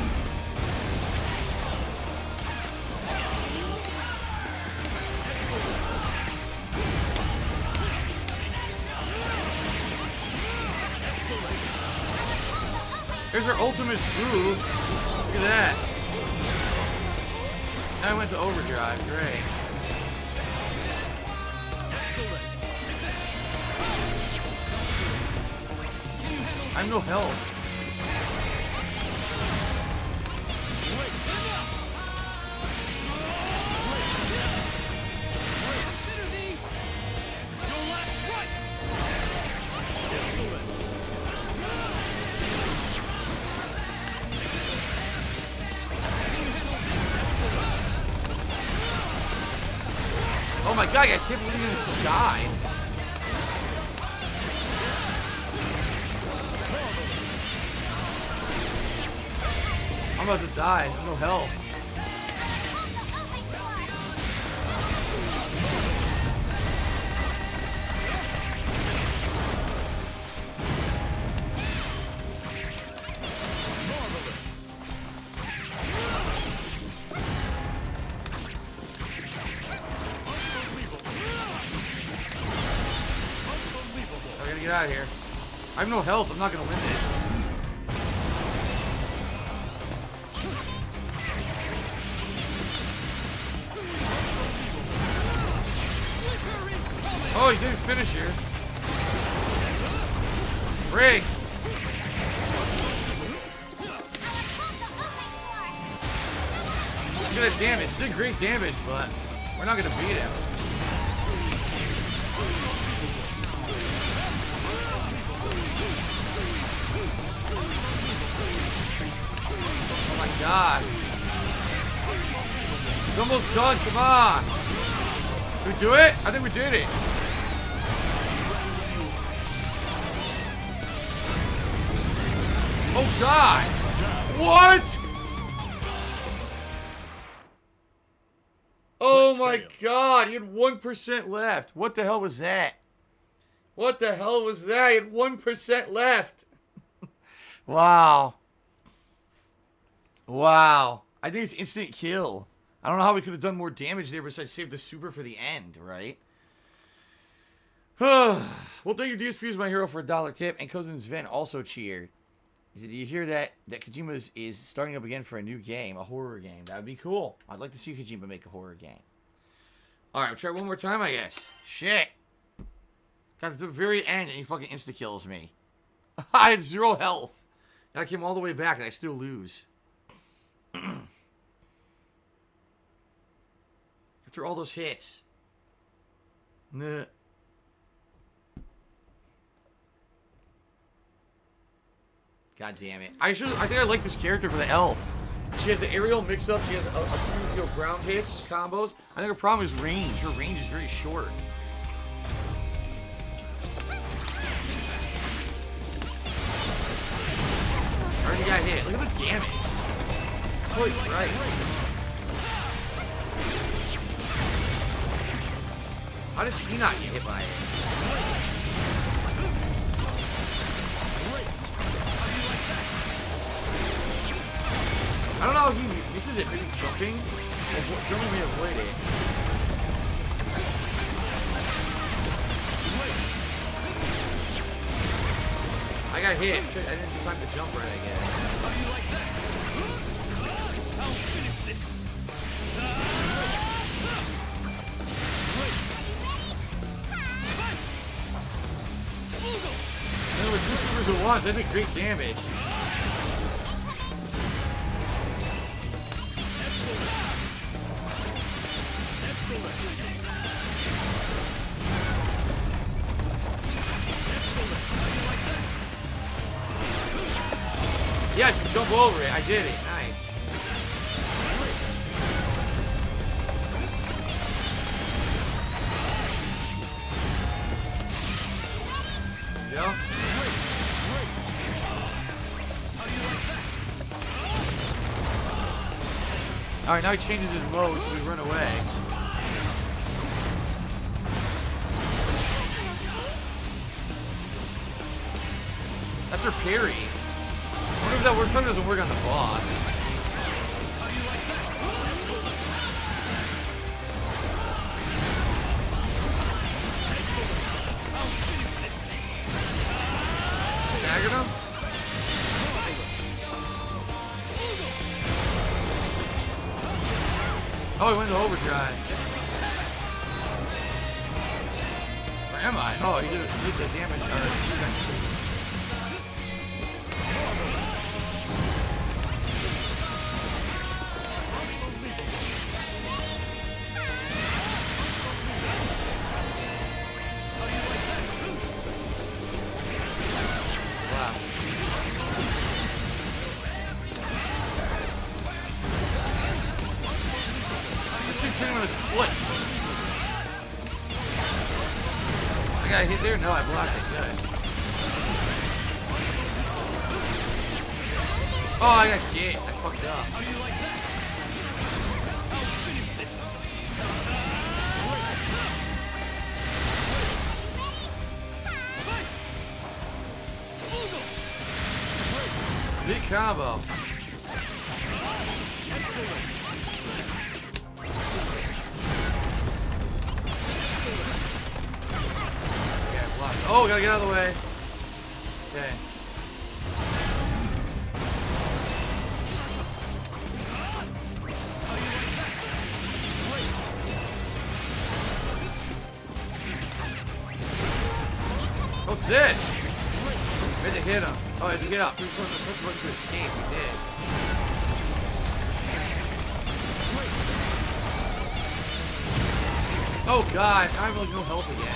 Here's our ultimate move. Look at that. Now I went to overdrive. Great. I'm no health. My god, I hit in the sky. I'm about to die. No health. No health. I'm not gonna It's almost done. Come on. Did we do it? I think we did it. Oh, God. What? Oh, my God. He had 1% left. What the hell was that? What the hell was that? He had 1% left. [LAUGHS] wow. Wow. I think it's instant kill. I don't know how we could have done more damage there besides save the super for the end, right? [SIGHS] well, thank you, DSP is my hero for a dollar tip, and Cousins Ven also cheered. He said, "Do you hear that? That Kojima is, is starting up again for a new game, a horror game. That would be cool. I'd like to see Kojima make a horror game." All right, we'll try one more time, I guess. Shit. Got to the very end, and he fucking insta kills me. [LAUGHS] I had zero health, and I came all the way back, and I still lose. [CLEARS THROAT] After all those hits. Nah. God damn it. I should I think I like this character for the elf. She has the aerial mix-up, she has a, a few you know, ground hits, combos. I think her problem is range. Her range is very short. Already got hit. Look at the damage. Holy Christ. How does he not get hit by it? I don't know how he misses it. Maybe jumping? Avo- Jumping may avoid it. I got hit. I didn't time to jump right, I guess. With two supers at once, I did great damage. Yeah, I should jump over it. I did it. Alright, now he changes his mode, so we run away. That's her parry. I wonder if that work doesn't work on the boss. Oh, he went to overdrive. Where am I? Oh, he did, he did the damage. Or, god, I have like no health again.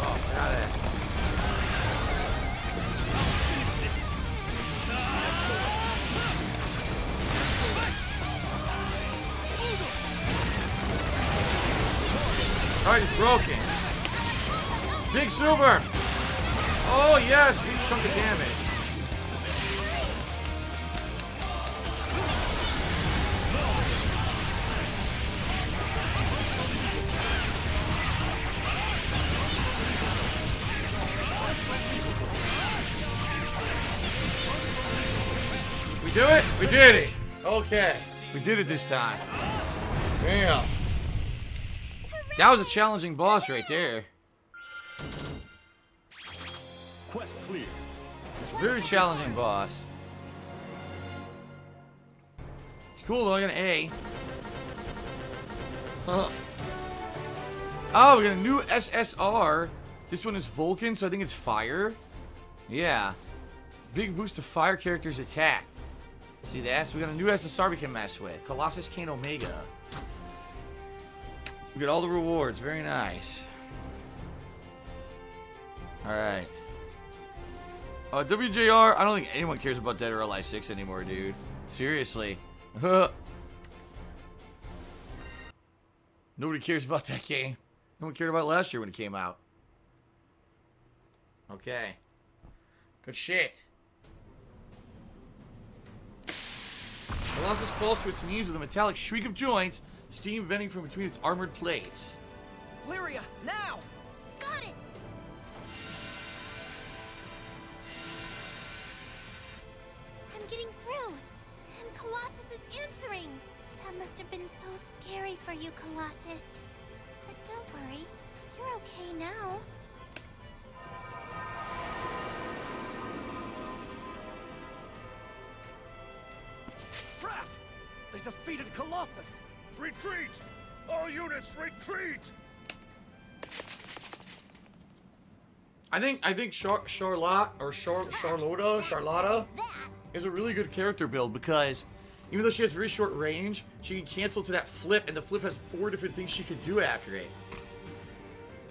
Oh, I got it. Alright, he's broken. Big Super! Oh yes, big chunk of damage. Okay. We did it this time. Damn. That was a challenging boss right there. Quest clear. Very challenging boss. It's cool though, I got an A. Huh. Oh, we got a new SSR. This one is Vulcan, so I think it's fire. Yeah. Big boost to fire characters' attack. See that? So we got a new SSR we can mess with. Colossus Cane Omega. We get all the rewards. Very nice. Alright. Uh, WJR, I don't think anyone cares about Dead or Alive 6 anymore, dude. Seriously. [LAUGHS] Nobody cares about that game. No one cared about last year when it came out. Okay. Good shit. Colossus falls to its knees with a metallic shriek of joints, steam venting from between its armored plates. Lyria, now! Got it! I'm getting through. And Colossus is answering. That must have been so scary for you, Colossus. But don't worry. You're okay now. They defeated Colossus! Retreat! All units, retreat! I think I think Char Charlotte or Char Charlotta Charlotta is a really good character build because even though she has very short range, she can cancel to that flip, and the flip has four different things she can do after it.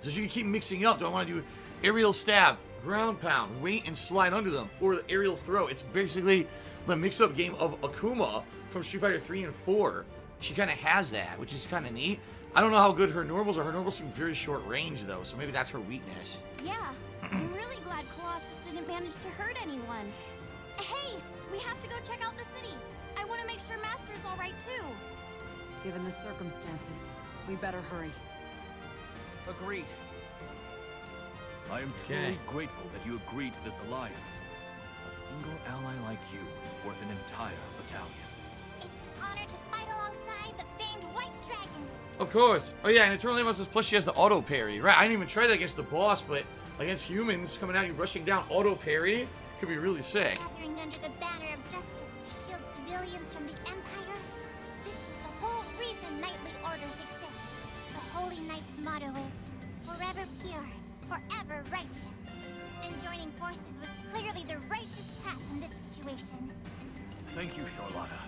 So she can keep mixing up. Do I want to do aerial stab, ground pound, wait and slide under them, or the aerial throw? It's basically the mix-up game of Akuma from Street Fighter 3 and 4. She kind of has that, which is kind of neat. I don't know how good her normals are. Her normals seem very short range, though, so maybe that's her weakness. Yeah, I'm [CLEARS THROAT] really glad Colossus didn't manage to hurt anyone. Hey, we have to go check out the city. I want to make sure Master's all right too. Given the circumstances, we better hurry. Agreed. I am truly Okay. grateful that you agreed to this alliance. A single ally like you is worth an entire battalion. It's an honor to fight alongside the famed White Dragons. Of course. Oh yeah, and Eternal Nemesis plus she has the auto parry. Right, I didn't even try that against the boss, but against humans coming at you rushing down auto parry could be really sick. Gathering under the banner of justice to shield civilians from the Empire. This is the whole reason knightly orders exist. The Holy Knight's motto is forever pure, forever righteous. And joining forces was clearly the righteous path in this situation. Thank you, Charlotta.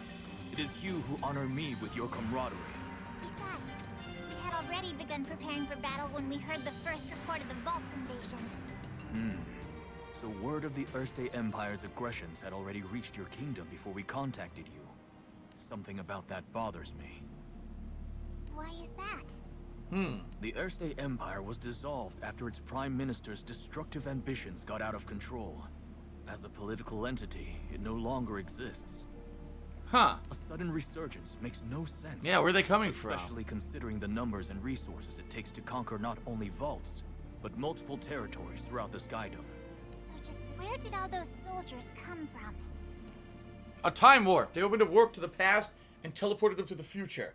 It is you who honor me with your camaraderie. Besides, we had already begun preparing for battle when we heard the first report of the Valtz invasion. Hmm. So word of the Erste Empire's aggressions had already reached your kingdom before we contacted you. Something about that bothers me. Why is that? Hmm. The Erste Empire was dissolved after its prime minister's destructive ambitions got out of control. As a political entity, it no longer exists. Huh. A sudden resurgence makes no sense. Yeah, where are they coming from? Especially considering the numbers and resources it takes to conquer not only Valtz, but multiple territories throughout the Skydom. So just where did all those soldiers come from? A time warp. They opened a warp to the past and teleported them to the future.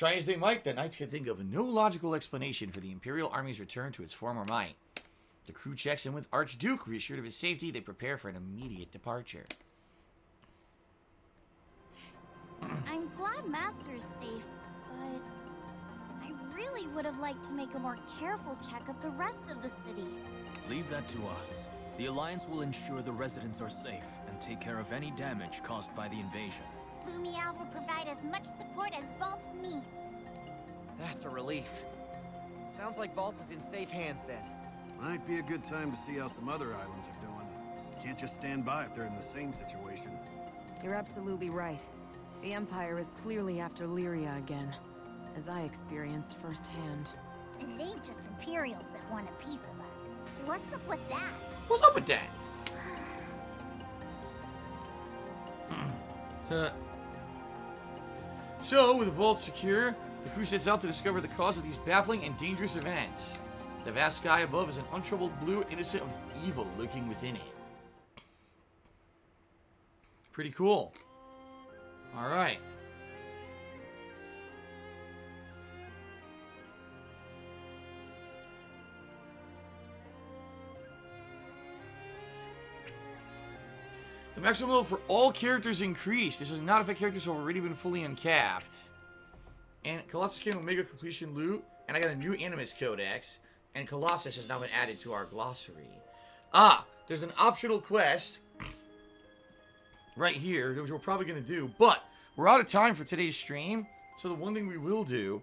Try as they might, the Knights could think of no logical explanation for the Imperial Army's return to its former might. The crew checks in with Archduke. Reassured of his safety, they prepare for an immediate departure. [CLEARS THROAT] I'm glad Master's safe, but I really would have liked to make a more careful check of the rest of the city. Leave that to us. The Alliance will ensure the residents are safe and take care of any damage caused by the invasion. Lumiel will provide as much support as Valtz needs. That's a relief. Sounds like Vault is in safe hands then. Might be a good time to see how some other islands are doing. Can't just stand by if they're in the same situation. You're absolutely right. The Empire is clearly after Lyria again, as I experienced firsthand. And it ain't just Imperials that want a piece of us. What's up with that? What's up with that? [SIGHS] Hmm. Uh, So, with the vault secure, the crew sets out to discover the cause of these baffling and dangerous events. The vast sky above is an untroubled blue, innocent of evil lurking within it. Pretty cool. Alright. The maximum level for all characters increased. This does not affect characters who have already been fully uncapped. And Colossus Cane Omega Completion Loot, and I got a new Animus Codex, and Colossus has now been added to our glossary. Ah, there's an optional quest right here, which we're probably going to do, but we're out of time for today's stream, so the one thing we will do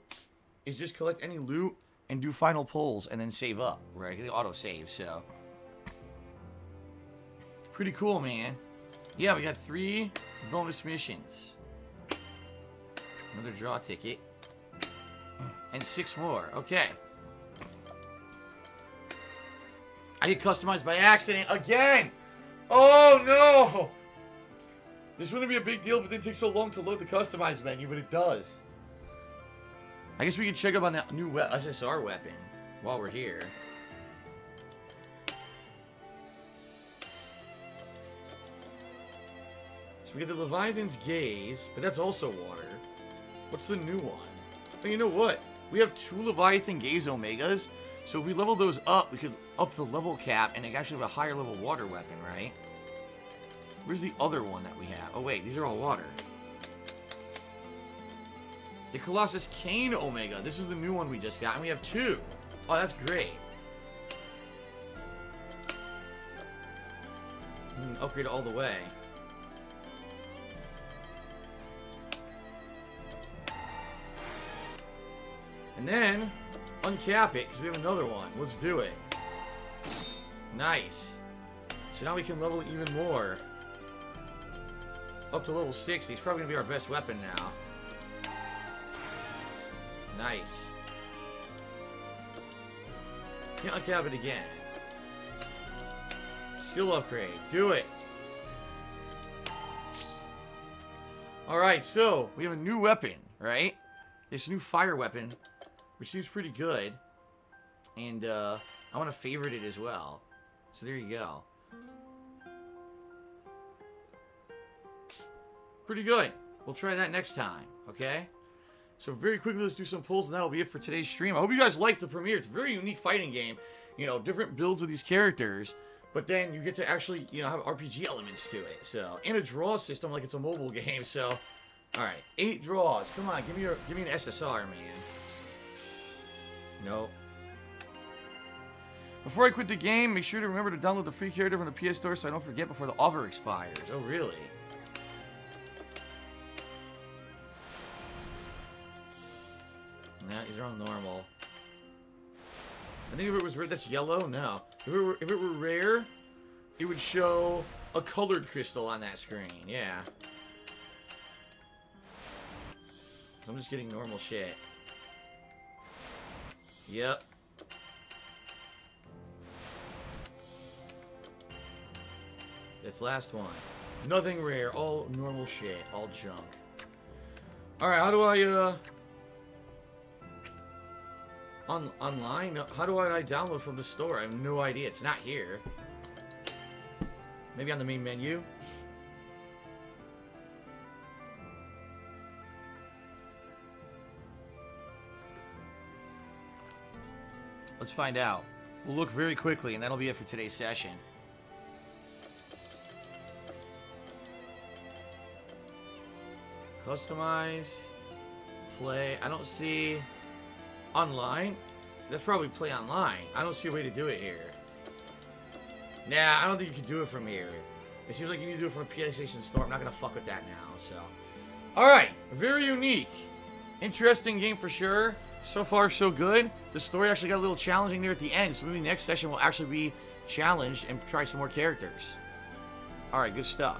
is just collect any loot and do final pulls and then save up, right? The auto save, so. Pretty cool, man. Yeah, we got three bonus missions. Another draw ticket. And six more. Okay. I get customized by accident again! Oh no! This wouldn't be a big deal if it didn't take so long to load the customize menu, but it does. I guess we can check up on that new SSR weapon while we're here. We get the Leviathan's Gaze, but that's also water. What's the new one? But you know what? We have two Leviathan Gaze Omegas, so if we level those up, we could up the level cap and it actually have a higher level water weapon, right? Where's the other one that we have? Oh wait, these are all water. The Colossus Cane Omega. This is the new one we just got, and we have two. Oh, that's great. Hmm, upgrade all the way. And then, uncap it, because we have another one. Let's do it. Nice. So now we can level it even more. Up to level 60. He's probably going to be our best weapon now. Nice. Can't uncap it again. Skill upgrade. Do it. Alright, so we have a new weapon, right? This new fire weapon, which seems pretty good. And uh, I want to favorite it as well. So there you go. Pretty good. We'll try that next time, okay? So very quickly, let's do some pulls, and that'll be it for today's stream. I hope you guys liked the premiere. It's a very unique fighting game. You know, different builds of these characters, but then you get to actually, you know, have RPG elements to it. So, in a draw system like it's a mobile game. So, all right, eight draws. Come on, give me your, give me an SSR, man. Nope. Before I quit the game, make sure to remember to download the free character from the PS Store so I don't forget before the offer expires. Oh, really? Nah, these are all normal. I think if it was red, that's yellow? No. If it, were, if it were rare, it would show a colored crystal on that screen. Yeah. I'm just getting normal shit. Yep. That's last one. Nothing rare, all normal shit, all junk. Alright, how do I, uh... On online? How do I download from the store? I have no idea. It's not here. Maybe on the main menu? Let's find out. We'll look very quickly, and that'll be it for today's session. Customize. Play. I don't see... Online? That's probably play online. I don't see a way to do it here. Nah, I don't think you can do it from here. It seems like you need to do it from a PlayStation Store. I'm not going to fuck with that now, so... Alright, very unique. Interesting game for sure. So far, so good. The story actually got a little challenging there at the end, so maybe the next session will actually be challenged and try some more characters. Alright, good stuff.